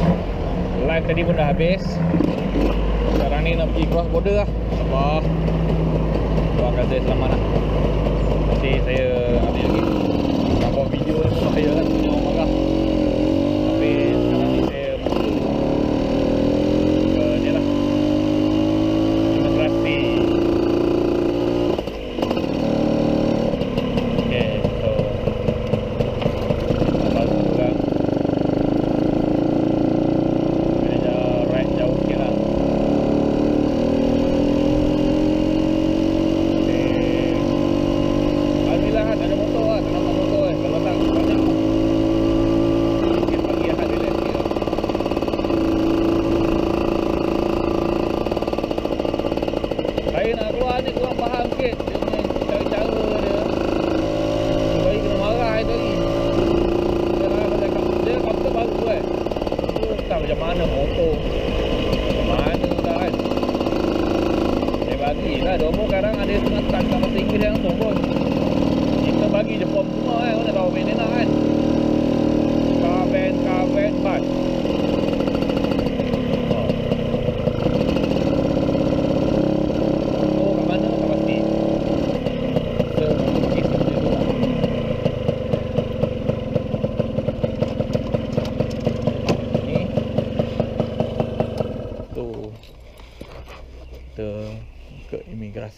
live tadi pun dah habis. Sekarang ni nak pergi cross border lah. Sabar. Tuan kata selamat lah. Nanti saya ambil lagi.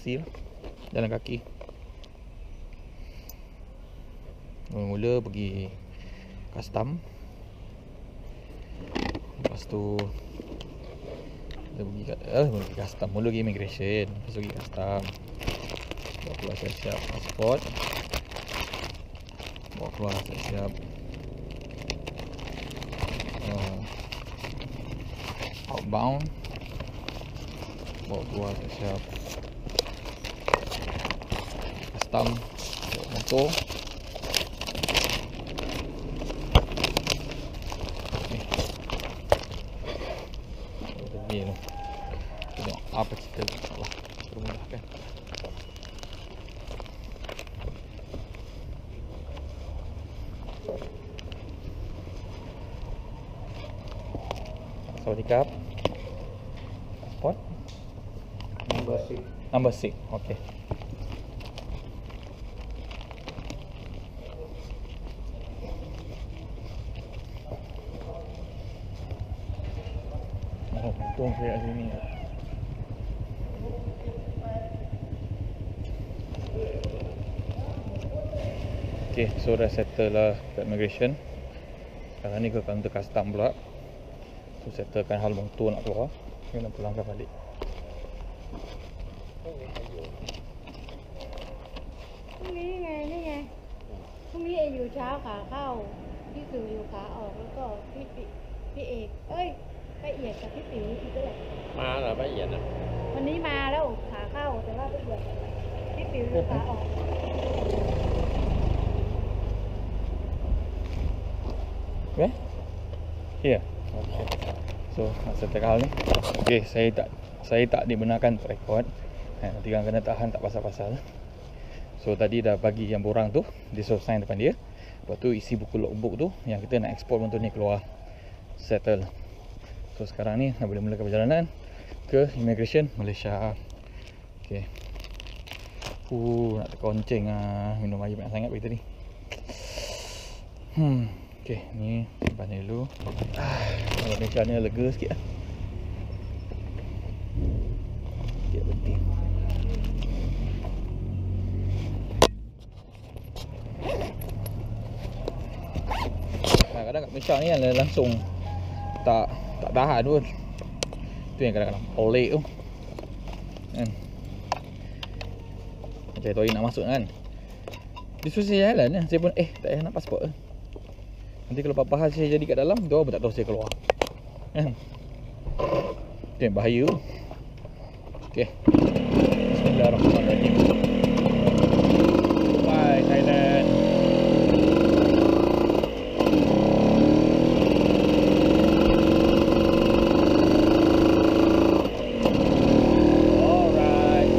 Imigrasi lah Jalan kaki. Mula-mula pergi Custom. Lepas tu pergi Eh pergi custom. Mula pergi immigration. Lepas tu pergi custom. Bawa keluar siap-siap Passport. Bawa keluar siap-siap uh, outbound. Bawa keluar siap-siap custom bawa motor ni pergi tu tengok apa cerita insyaAllah termudahkan Sawadikap Passport Number six. Number 6 Okay so dah settle lah kat immigration Sekarang ni ke counter custom pula So settlekan hal motor nak keluar Kena pulangkan balik พรุ่งนี้ไงนี่ไงพรุ่งนี้เออยู่เช้าขาเข้า พี่สื่ออยู่ขาออกแล้วก็พี่ปิพี่เอก เอ้ยป้าเอียดกับพี่ติ๋วอีกด้วยมาเหรอป้าเอียดอะวันนี้มาแล้วขาเข้าแต่ว่าป้าเอียดพี่ติ๋วอยู่ขาออก Where? Here. Okay. So, nak settle hal ni. Okay, saya tak saya tak dibenarkan rekod. Ha, nanti orang kena tahan tak pasal-pasal. So, tadi dah bagi yang borang tu, dia suruh sign depan dia. Lepas tu isi buku logbook tu yang kita nak export motor ni keluar. Settle. So, sekarang ni nak boleh mulakan perjalanan ke immigration Malaysia. Okay. Uh, nak terkonceng ah minum air banyak sangat pagi tadi. Hmm. Okey, ni simpan dulu. Ah, kalau ni lega sikit lah. Sikit penting. Kadang-kadang kat Malaysia ni kan langsung tak tak tahan pun. Tu yang kadang-kadang pelik tu. Kan. Macam Tori nak masuk kan. Dia susah jalan kan. Saya pun eh tak payah nak pasport ke. Nanti kalau apa-apa saya jadi kat dalam, dia pun tak tahu saya keluar. Kan? Itu yang bahaya tu. Okey. Bismillahirrahmanirrahim. Bye Thailand. Alright.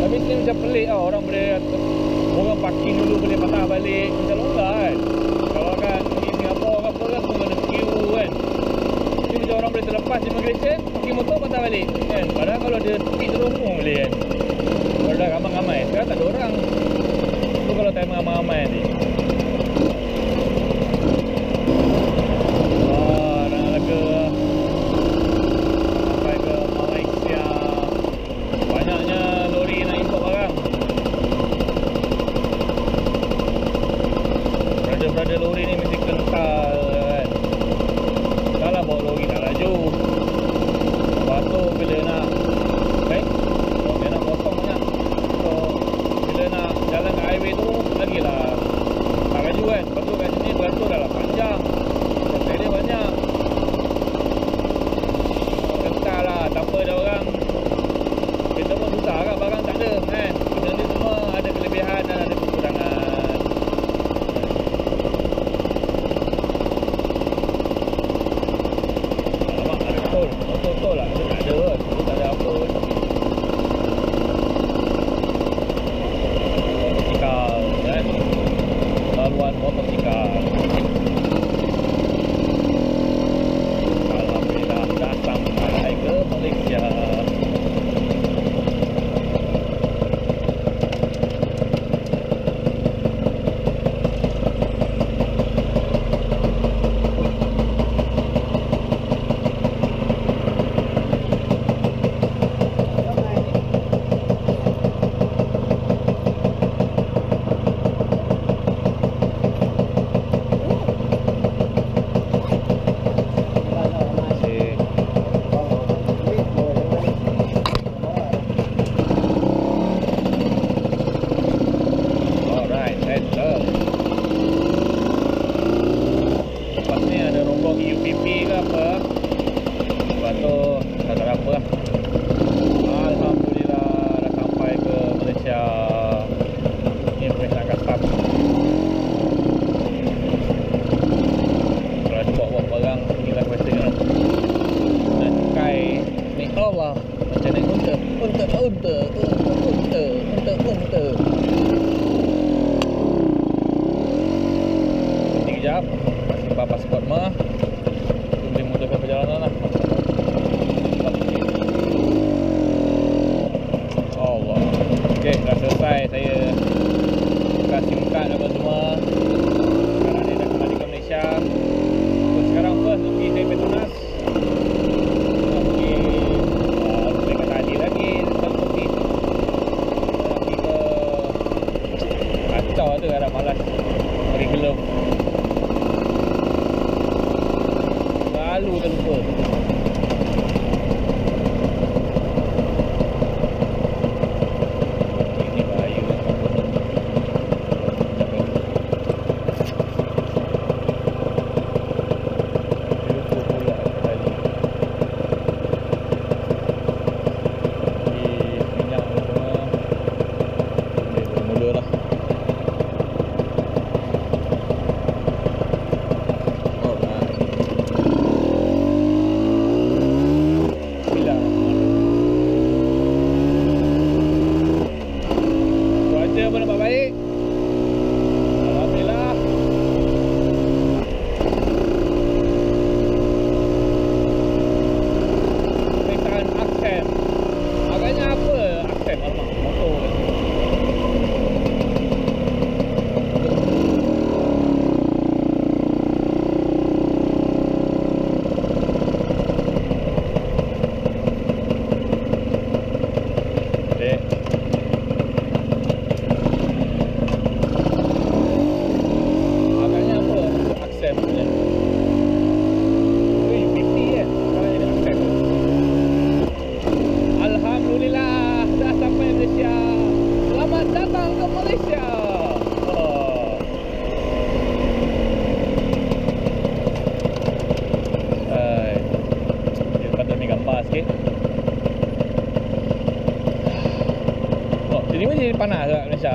Tapi ni macam pelik tau orang boleh orang parking dulu boleh patah balik macam longgar kan. Kalau kan di Singapura ke apa kan semua kena queue kan. Ni macam orang boleh terlepas parking motor patah balik kan. Padahal kalau dia speed terus pun boleh kan. Kalau dah ramai-ramai, sekarang tak ada orang. Tu kalau time ramai-ramai nanti.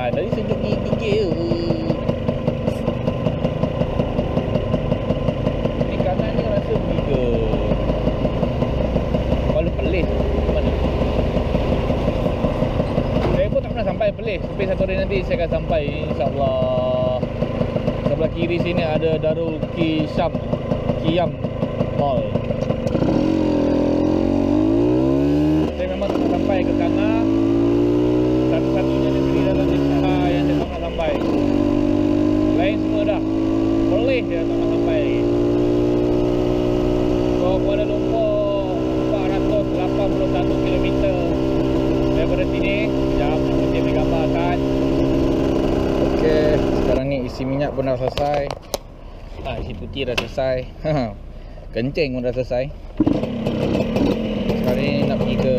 Ah, tadi sejuk gigi gigi tu. Ni kanan ni rasa bigger. Kalau pelis mana? Lah. Saya pun tak pernah sampai pelis. Sampai satu hari nanti saya akan sampai insya-Allah. Sebelah kiri sini ada Darul Kisham. Kiam isi minyak pun dah selesai. Ha, isi putih dah selesai. Kencing pun dah selesai. Sekarang ni nak pergi ke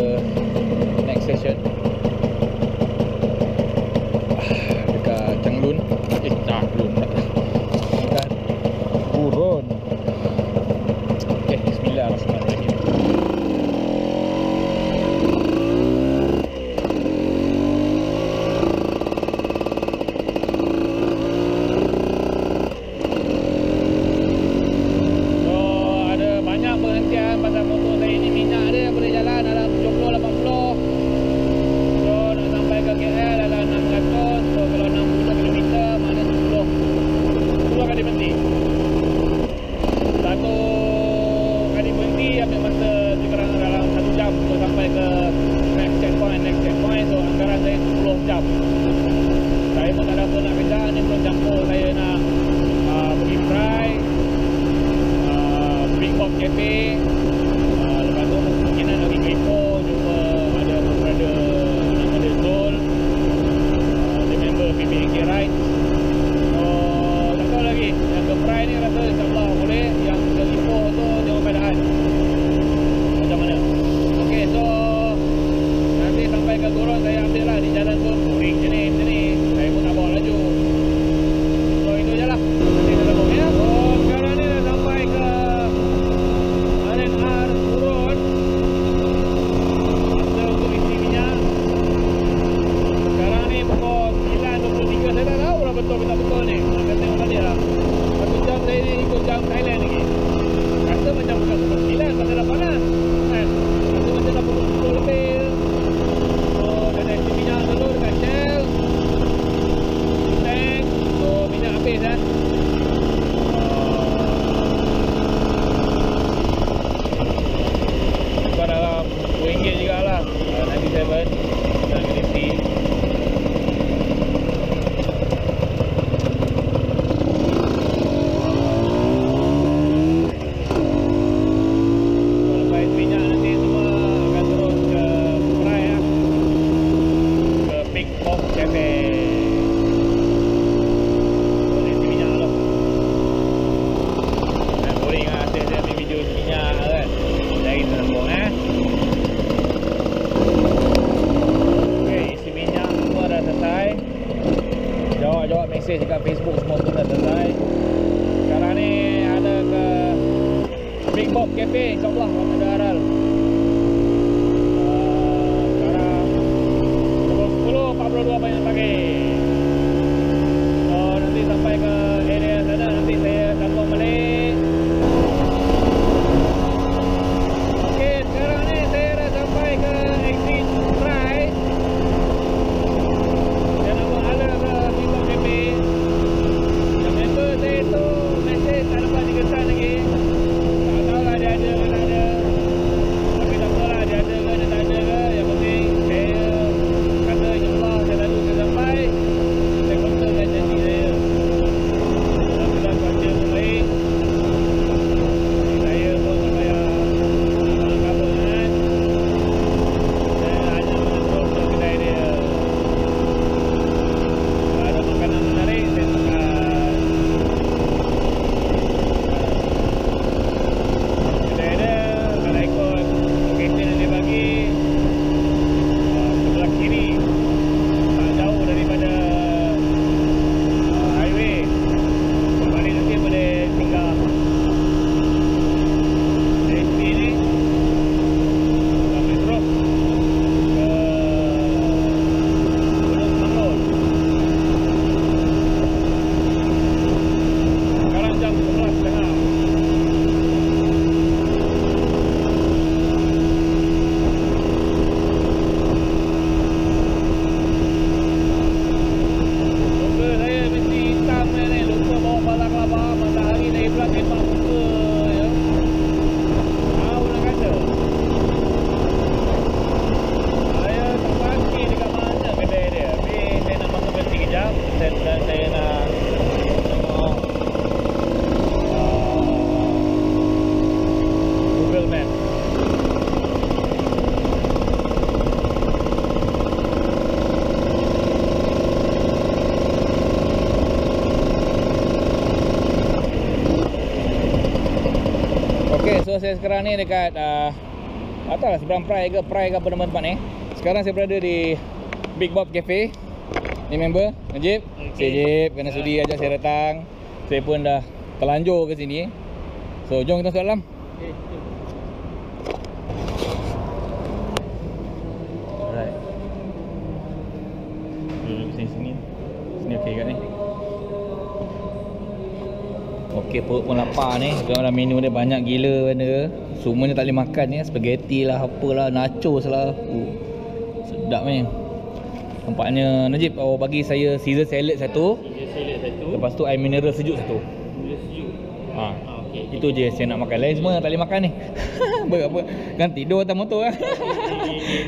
saya sekarang ni dekat uh, tak tahu lah seberang Prai ke Prai ke apa nama tempat ni. Sekarang saya berada di Big Bob Cafe. Ni member Najib. Okay. Najib kerana sudi ajak saya datang. Saya pun dah terlanjur ke sini. So jom kita masuk dalam. Alright. Duduk sini sini. Sini okey kat ni. Okey perut pun lapar ni Dalam menu dia banyak gila benda. Semuanya tak boleh makan ni Spaghetti lah apalah Nachos lah. Uh, Sedap ni. Nampaknya Najib awak bagi saya Caesar salad satu. Dia salad satu. Lepas tu air mineral sejuk satu. Dia sejuk. ha. Ah, okey. Itu je saya nak makan. Lain semua tak boleh makan ni. Berapa Kan tidur atas motor kan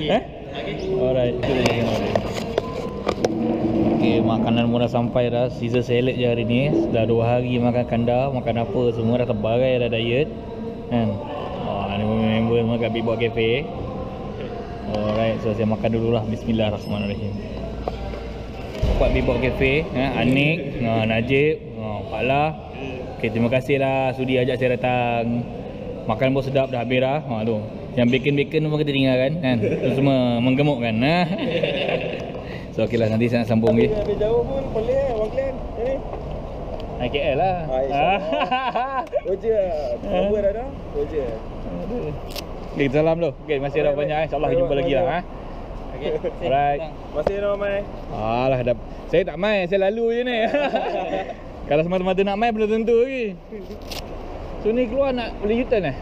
Eh? Alright. Itu je saya nak order. Okay, makanan pun dah sampai dah. Caesar salad je hari ni. Dah 2 hari makan kandar Makan apa semua dah terbagai dah diet. Kan? Oh, Ni member semua kat Big Cafe. Alright, so saya makan dululah Bismillahirrahmanirrahim. Buat Big Box Cafe ha, Anik, ha, Najib, ha, Pak Lah. Okay, terima kasih lah. Sudi ajak saya datang. Makan pun sedap dah habis dah. Ha, tu. Yang bacon-bacon pun kita tinggal kan, kan? Itu semua menggemukkan ha? So okey lah nanti saya nak sambung lagi. Habis jauh pun boleh eh, Wang Klen Ni Naik KL lah. Ah. Roger. Nombor dah dah? Roger. Okay, kita salam dulu. Okay, masih ada banyak eh. InsyaAllah jumpa lagi lah ha? Okey. Alright. Masih nama Mai Alah, dah, saya tak main, saya lalu je ni. Kalau semata-mata nak main belum tentu lagi. So ni keluar nak boleh U-turn eh?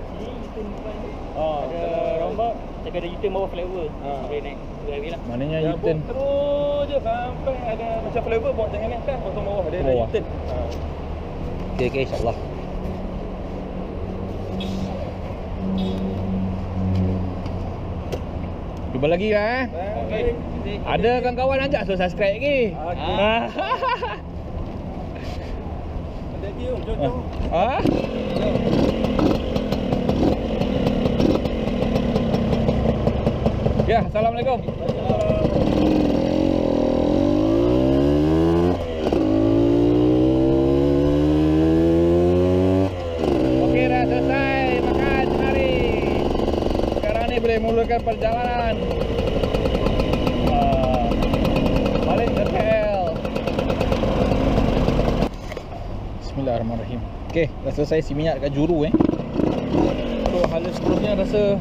Oh Ada rombak. Jaga ada U-turn bawah flyover. Ah. Boleh naik hari lah. Maknanya Ya, U-turn terus je sampai ada macam flavor buat jangan naik atas potong bawah dia ada Bawah. U-turn. Ha. Okay, okay, insyaAllah Jumpa lagi lah eh Okey. Ada kawan-kawan ajak so subscribe lagi Okey. Ah. Hati-hati jom jom jom. Ah? Ya, assalamualaikum. Mulakan perjalanan. Uh, Balik ke hotel. Bismillahirrahmanirrahim. Okay, dah selesai si minyak dekat juru eh. So, halus terusnya rasa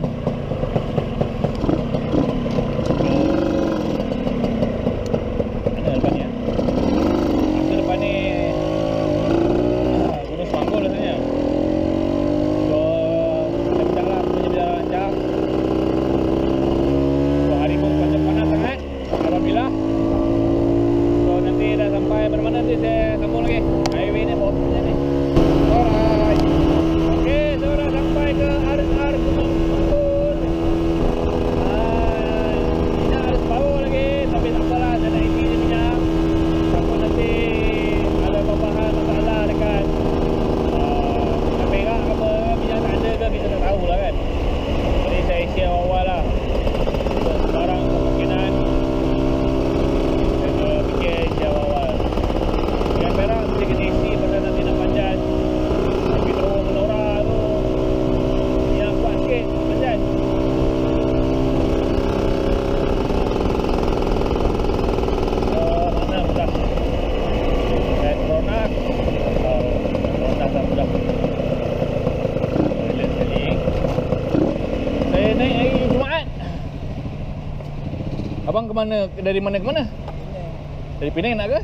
mana dari mana ke mana? Penang. Dari Penang nak ke?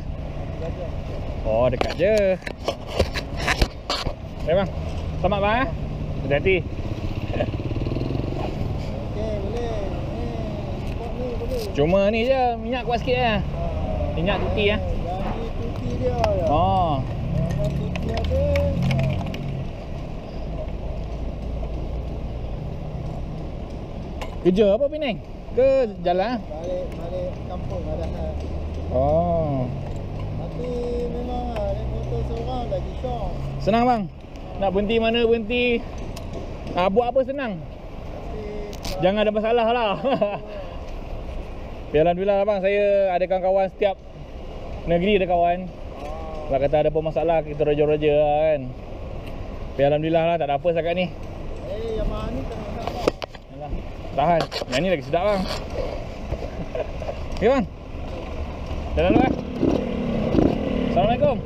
Dekat oh, dekat je. Eh bang. Selamat bang. Eh. Hati-hati. Okey, boleh. Ni boleh. Cuma ni je minyak kuat sikit eh. Minyak tuti eh. tuti dia. Oh. Yang tuti ada. Kerja apa Penang? Ke? Jalan. Eh? Senang bang. Nak berhenti mana berhenti. Ah buat apa senang. Jangan ada masalah lah. Ya, Alhamdulillah bang saya ada kawan-kawan setiap negeri ada kawan. Kalau kata ada apa masalah kita roja-roja lah kan. Ya, Alhamdulillah lah tak ada apa sekat ni. Hey, ni Tahan. Yang ni lagi sedap bang. Okay ya, bang. Jalan dulu lah Assalamualaikum.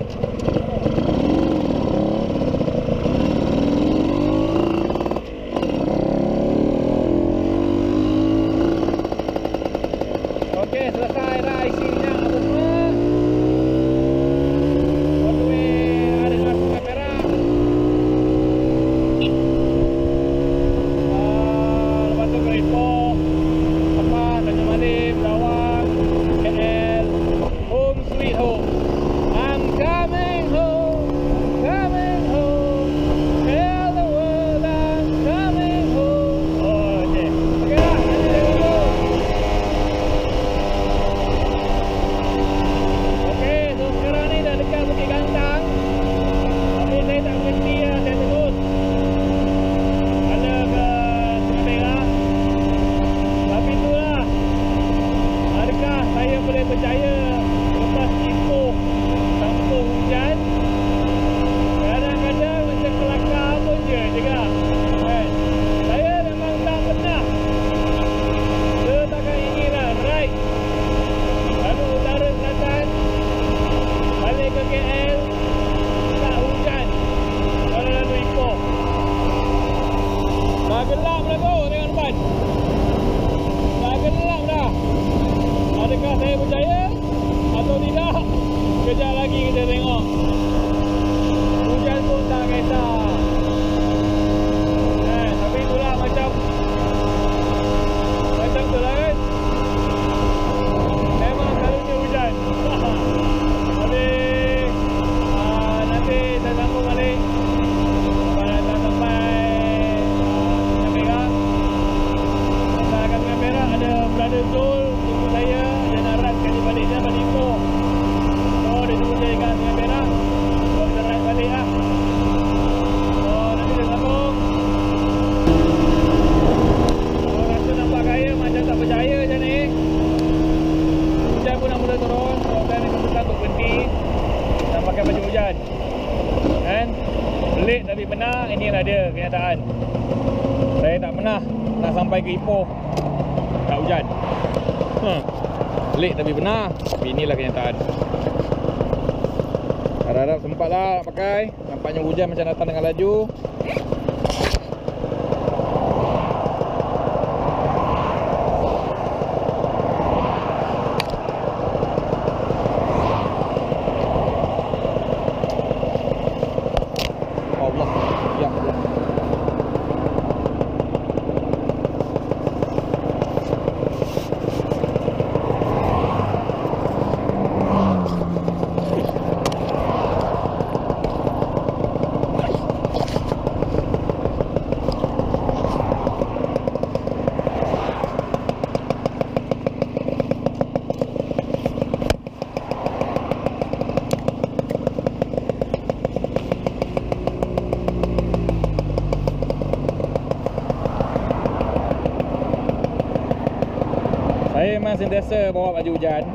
Saya memang sentiasa bawa baju hujan.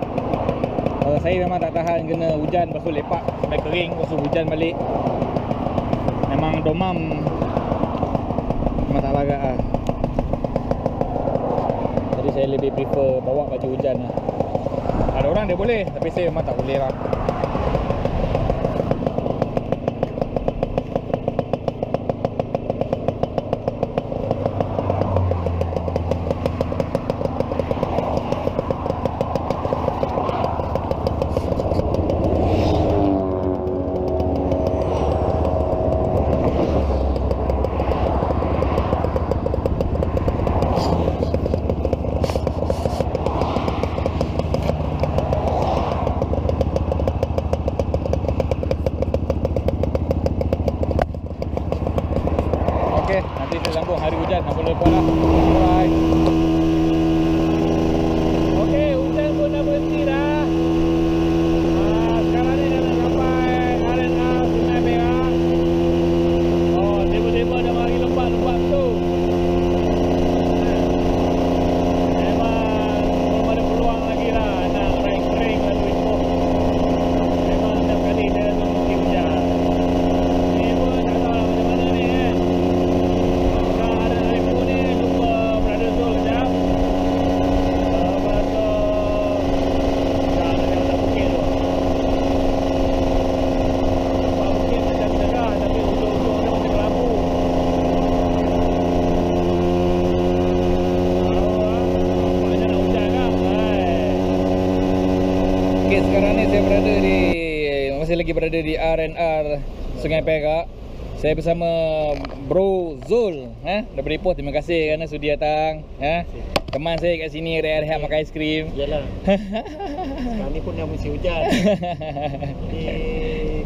Kalau saya memang tak tahan kena hujan Lepas tu lepak sampai kering Lepas tu hujan balik. Memang domam. Memang tak larat lah Jadi saya lebih prefer bawa baju hujan lah Ada orang dia boleh Tapi saya memang tak boleh lah Okey, nanti kita sambung hari hujan. Tak boleh buat lah. Bye. Okey, hujan pun dah berhenti dah. Ah, sekarang ni dah nak sampai arena Sungai Perak. Oh, tiba-tiba dah mari lebat-lebat tu. Memang belum ada peluang lagi lah nak ride kering lalu itu. Memang setiap kali dia memang mesti hujan. Ni pun tak tahu lah macam mana ni kan. Kalau ada iPhone ni jumpa Brother Zul kejap Lepas tu Dah ada yang tak bukit tu Nampak bukit macam cerah Tapi ujung-ujung dia macam kelabu Tahu lah Nampaknya nak hujan kan Hai Okay sekarang ni saya berada di Masih lagi berada di R&R Sungai Perak saya bersama Bro Zul eh daripada Ipoh terima kasih kerana sudi datang eh teman saya kat sini rehat-rehat makan aiskrim Yalah. Sekarang ni pun dah musim hujan. Jadi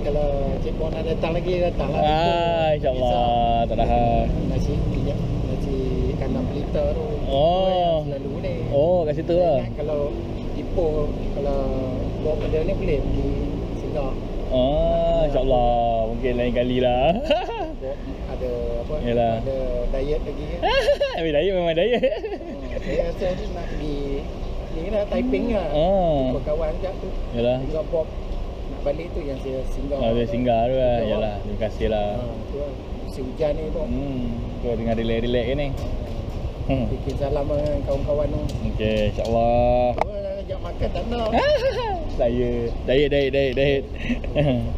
kalau Cik Bon nak datang lagi datang lah. ah insyaallah tak tahan Nasi minyak nasi kandang pelita tu. Oh. Selalu ni. oh kat situ lah Kalau Ipoh kalau bawa benda ni boleh pergi oh insyaallah mungkin lain kali lah ada apa? Yalah. Ada diet lagi kan. Habis diet memang diet Hmm, Saya rasa ni nak pergi ni lah Taiping lah. Jumpa kawan sekejap tu. yalah Juga Bob nak balik tu yang saya singgah. Ah, dia singgah tu lah. Yalah, terima kasih lah. Ha, tu lah. Musim hujan ni Bob. Hmm, tu tengah relax-relax ke ni. Hmm. Bikin salam dengan kawan-kawan tu. Okey, insya-Allah. Tu lah ajak makan tak nak. Saya diet diet diet diet.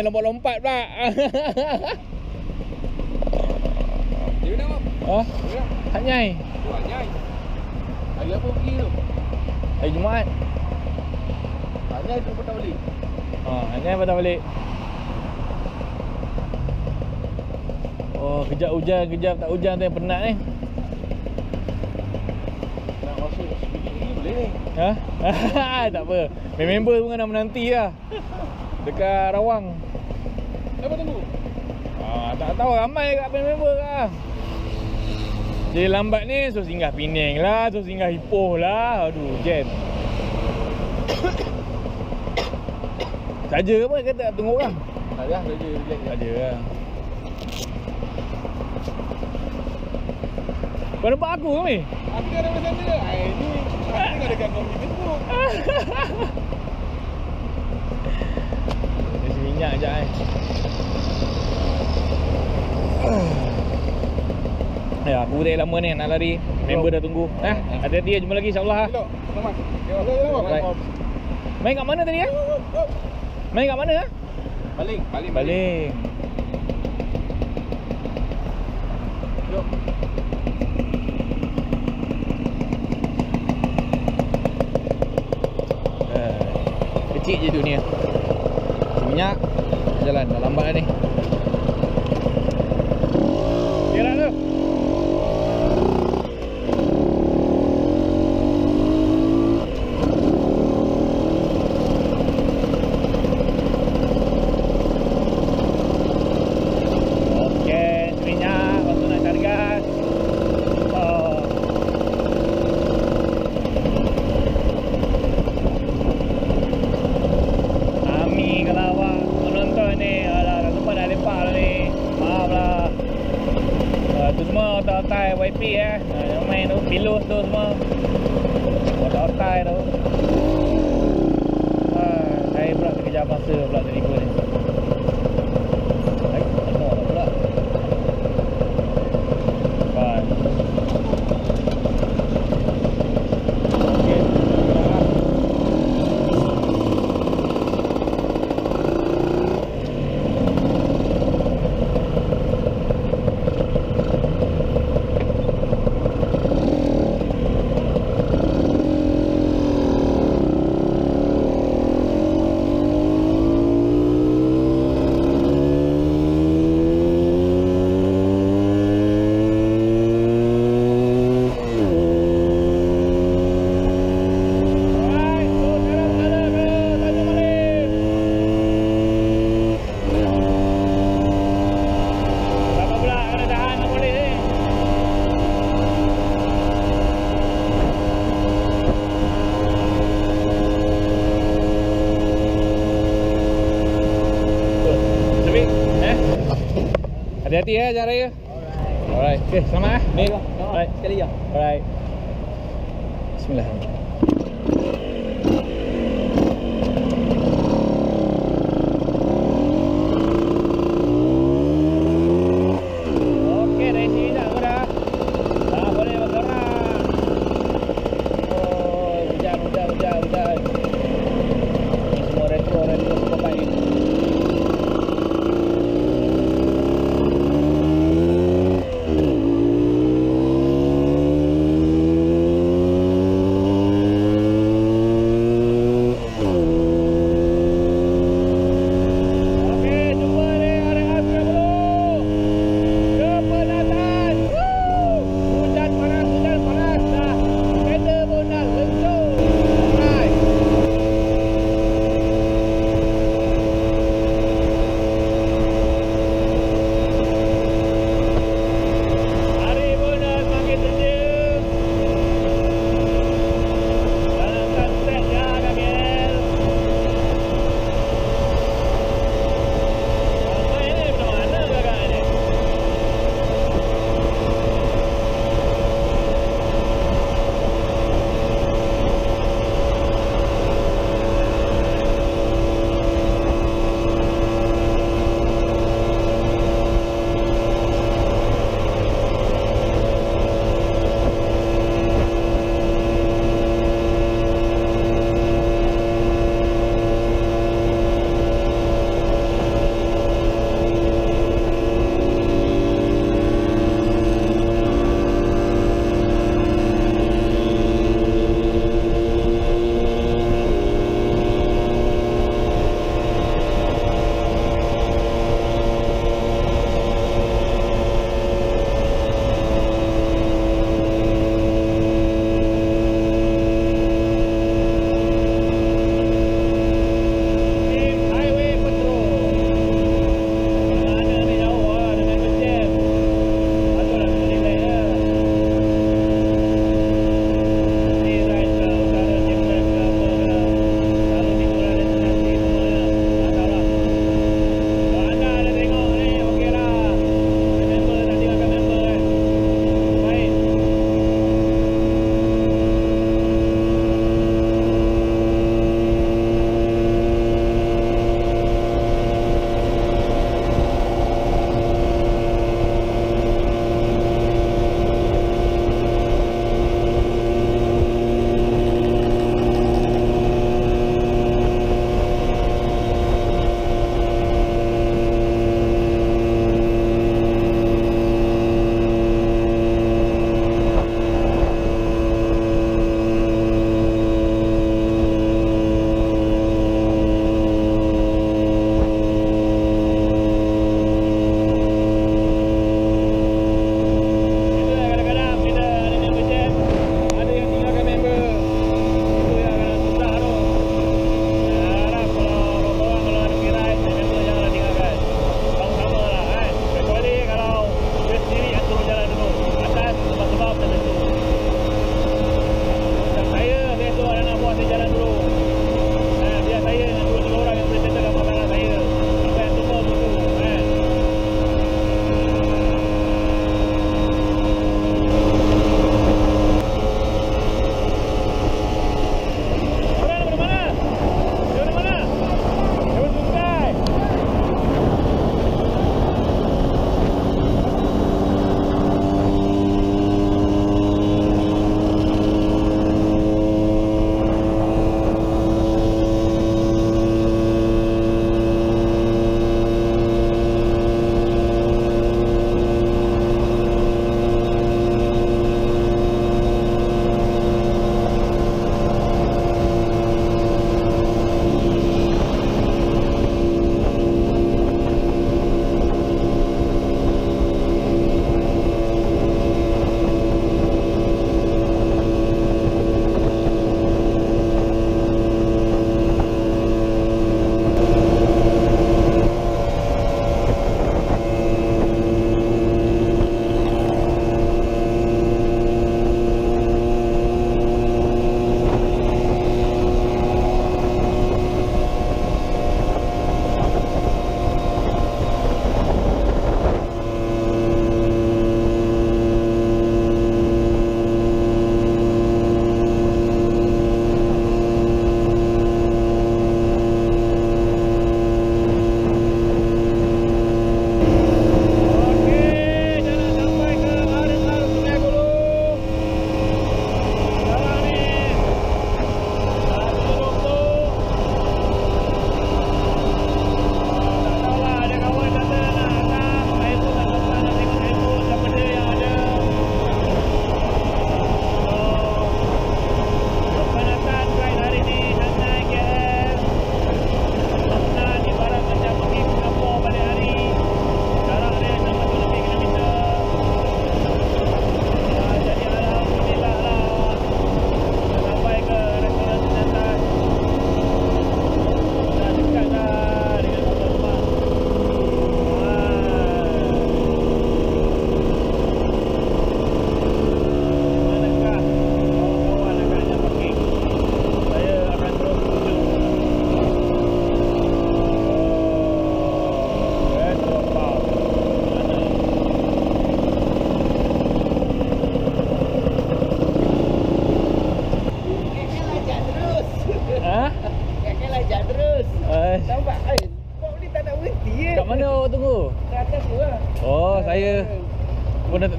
main lompat-lompat pula. Dia mana, Bob? Hah? Hak nyai. Oh, hak nyai. Hari apa pergi tu? Hari Jumaat. Hak nyai tu patah balik. Haa, hak nyai patah balik. Oh, kejap hujan, kejap tak hujan tu yang penat ni. Nak masuk sepikit ni boleh ni. Ha? tak apa. Member member pun kena menanti lah. Dekat Rawang tahu ramai kat member lah. Jadi lambat ni so singgah Penang lah, so singgah Ipoh lah. Aduh, jam. Saja apa kata nak tunggu orang? Tak ada saja relax. Saja lah. Kau nampak aku ke ni? Aku dah ada macam ni. Ai ni aku tengok dekat komen Facebook. Isi minyak sekejap eh. Aku tak lama ni nak lari. Member dah tunggu. Eh, hati-hati jumpa lagi insya-Allah. ha. Selamat. Main kat mana tadi ya? Main kat mana ah? Balik, balik, Balik. Jom. Eh, Kecil je dunia. Minyak jalan dah lambat dah ni.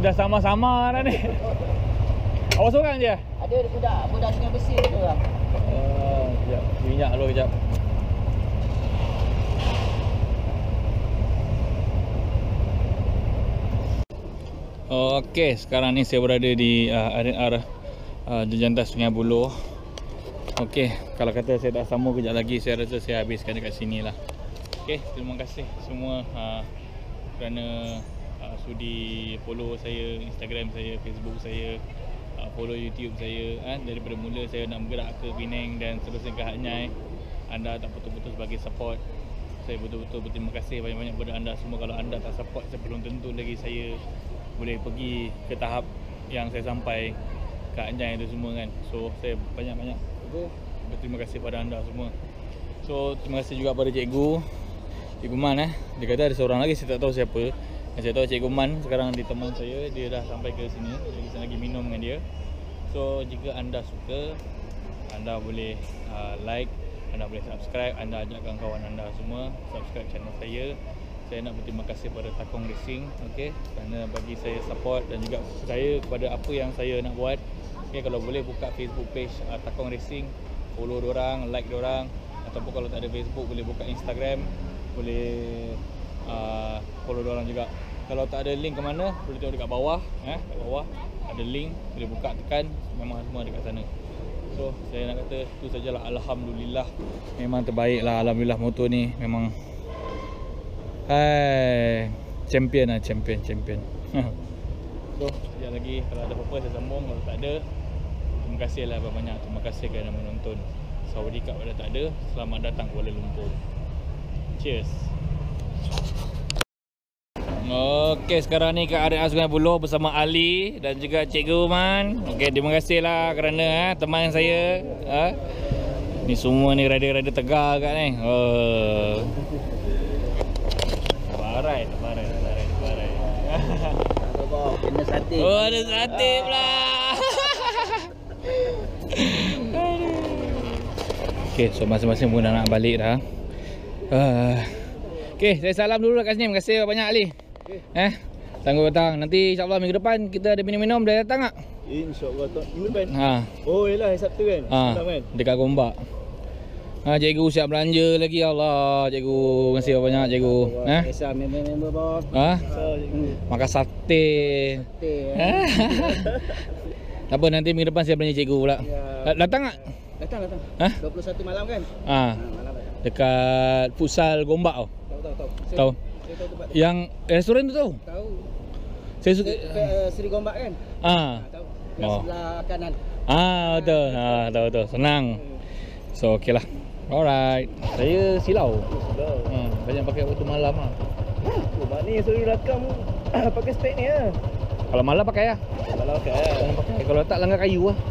Dah, dah sama-sama dah ni. Awak seorang je? Ada budak budak sungai besi tu lah. Oh, sekejap. Minyak dulu kejap. Okey, sekarang ni saya berada di uh, RNR uh, Jejantas Sungai Buloh. Okey, kalau kata saya tak sambung kejap lagi, saya rasa saya habiskan dekat sini lah. Okey, terima kasih semua uh, kerana uh, sudi follow saya, Instagram saya, Facebook saya, uh, follow YouTube saya. Uh, daripada mula saya nak bergerak ke Penang dan seterusnya ke Hatnyai. Anda tak betul-betul sebagai support. Saya betul-betul berterima kasih banyak-banyak kepada anda semua. Kalau anda tak support, saya belum tentu lagi saya boleh pergi ke tahap yang saya sampai kat Anjay tu semua kan. So saya banyak-banyak berterima kasih pada anda semua. So terima kasih juga pada cikgu Cikgu Man eh. Dia kata ada seorang lagi saya tak tahu siapa. Saya tahu Cikgu Man sekarang di teman saya. Dia dah sampai ke sini. Jadi saya lagi minum dengan dia. So jika anda suka anda boleh uh, like, anda boleh subscribe, anda ajakkan kawan anda semua subscribe channel saya. Saya nak berterima kasih kepada Takong Racing okey? Kerana bagi saya support dan juga percaya kepada apa yang saya nak buat. Okey kalau boleh buka Facebook page uh, Takong Racing follow orang like orang. Ataupun kalau tak ada Facebook boleh buka Instagram. Boleh follow orang juga. Kalau tak ada link ke mana boleh tengok dekat bawah eh kat bawah. Ada link boleh buka tekan. Memang semua dekat sana. So saya nak kata tu sajalah. Alhamdulillah. Memang terbaik lah. Alhamdulillah motor ni Memang Hai Champion lah champion champion. So sekejap lagi. Kalau ada apa-apa saya sambung. Kalau tak ada Terima kasih lah banyak Terima kasih kerana menonton. Saudi Cup pada tak ada Selamat datang Kuala Lumpur. Cheers Okey, sekarang ni kat area Sungai Buloh bersama Ali dan juga Cikgu Man. Okey, terima kasihlah kerana eh, teman saya. Eh. Ni semua ni rider-rider tegar kat ni. Oh. Barai, barai, barai, barai. Ada sate. Oh, ada sate pula. Okey, so masing-masing pun dah nak balik dah. Uh. Okey, saya salam dulu kat sini. Terima kasih banyak Ali. Eh, tangguh datang. Nanti insyaAllah minggu depan kita ada minum-minum dah datang tak? InsyaAllah tak. Minggu depan. Ha. Oh, yelah hari Sabtu kan? Ha. Kan? Dekat Gombak. Ha, cikgu siap belanja lagi Allah. Cikgu, terima kasih banyak cikgu. Eh? Kisah member-member bos. Ha? Makan sate. Sate. Eh? tak apa nanti minggu depan saya belanja cikgu pula. Ya. Datang tak? Datang datang. Ha? 21 malam kan? Ha. Ha, malam. Dekat futsal Gombak tau. Tahu tahu tahu. Tahu. Saya tahu tempat. Yang restoran tu tahu. Tahu. Saya suka uh, Seri Gombak kan? ah. Ha, tahu. Yang Oh. sebelah kanan. Ah betul. Ah tahu tahu. Senang. So okeylah. Alright. Saya silau. Sudah. Hmm, banyak pakai waktu malam ah. Oh, mak ni sorry rakam pakai spek ni lah. Kalau malam pakai lah. Kalau kan. Jangan pakai. Kalau tak langgar kayu lah.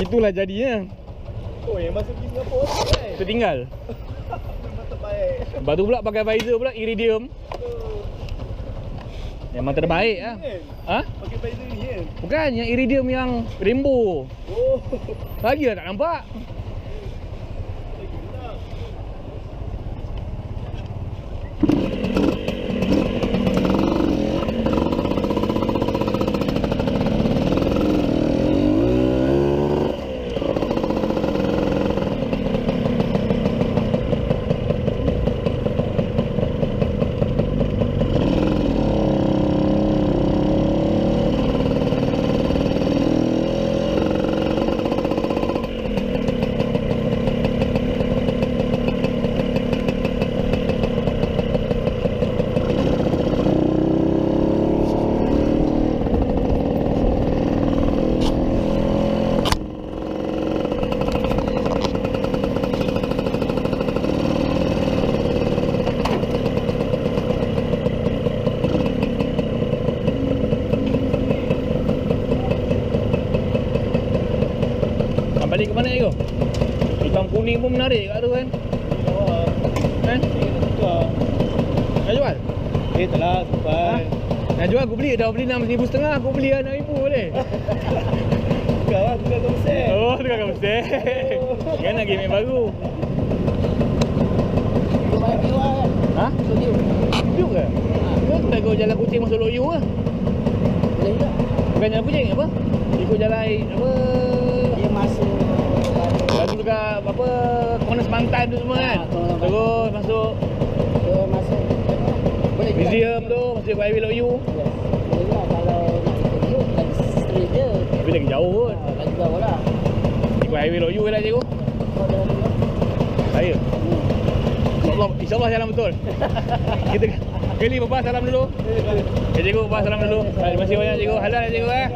Itulah jadinya. Oh, yang masuk pergi Singapura tu kan? Tertinggal. Tu pula pakai visor pula iridium. Memang terbaik ah. Ha? Pakai visor ni kan? Bukan yang iridium yang rainbow. Oh. Lagi lah tak nampak. Nak balik ke mana Ego? Hitam kuning pun menarik kat tu kan. Kan? Tukar. Nak jual? Eh, tak lah. Sampai. Nak jual aku beli dah beli RM6,500 aku beli RM6,000 boleh. Tukar lah. Tukar konsep. Oh, tukar kamu set. Kan nak game yang baru. Kan? Ha? Studio. Hidup ke? Tak ikut jalan kucing masuk Lok Yu ke? Boleh juga. Bukan jalan kucing apa? Ikut jalan apa? Dia masuk Lalu dekat apa corner semantan tu semua kan. Ah, Semantan. Terus masuk dia masuk. Boleh museum tu, masuk ikut highway Lok Yu. Yes. Boleh kalau dia lagi straight je. Tapi lagi jauh pun. Ha, lagi jauh lah. Ikut highway Yu je lah cikgu. Kau. Saya. InsyaAllah, insyaAllah jalan betul. Kita kali Bapak salam dulu. Ya cikgu, Bapak salam dulu. Terima kasih banyak cikgu. Halal cikgu eh.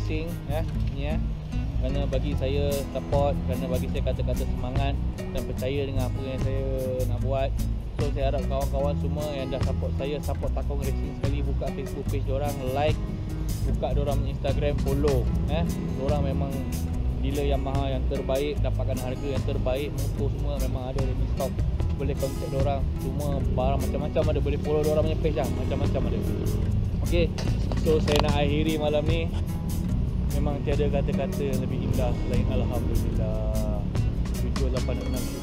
racing eh ni eh kerana bagi saya support kerana bagi saya kata-kata semangat dan percaya dengan apa yang saya nak buat. So saya harap kawan-kawan semua yang dah support saya support takong racing sekali buka Facebook page diorang like buka diorang Instagram follow eh diorang memang dealer yang mahal yang terbaik dapatkan harga yang terbaik motor semua memang ada di stock. Boleh contact diorang. Semua barang macam-macam ada boleh follow diorang punya page lah. Macam-macam ada. Okay, so saya nak akhiri malam ni memang tiada kata-kata yang lebih indah selain Alhamdulillah. 786 tu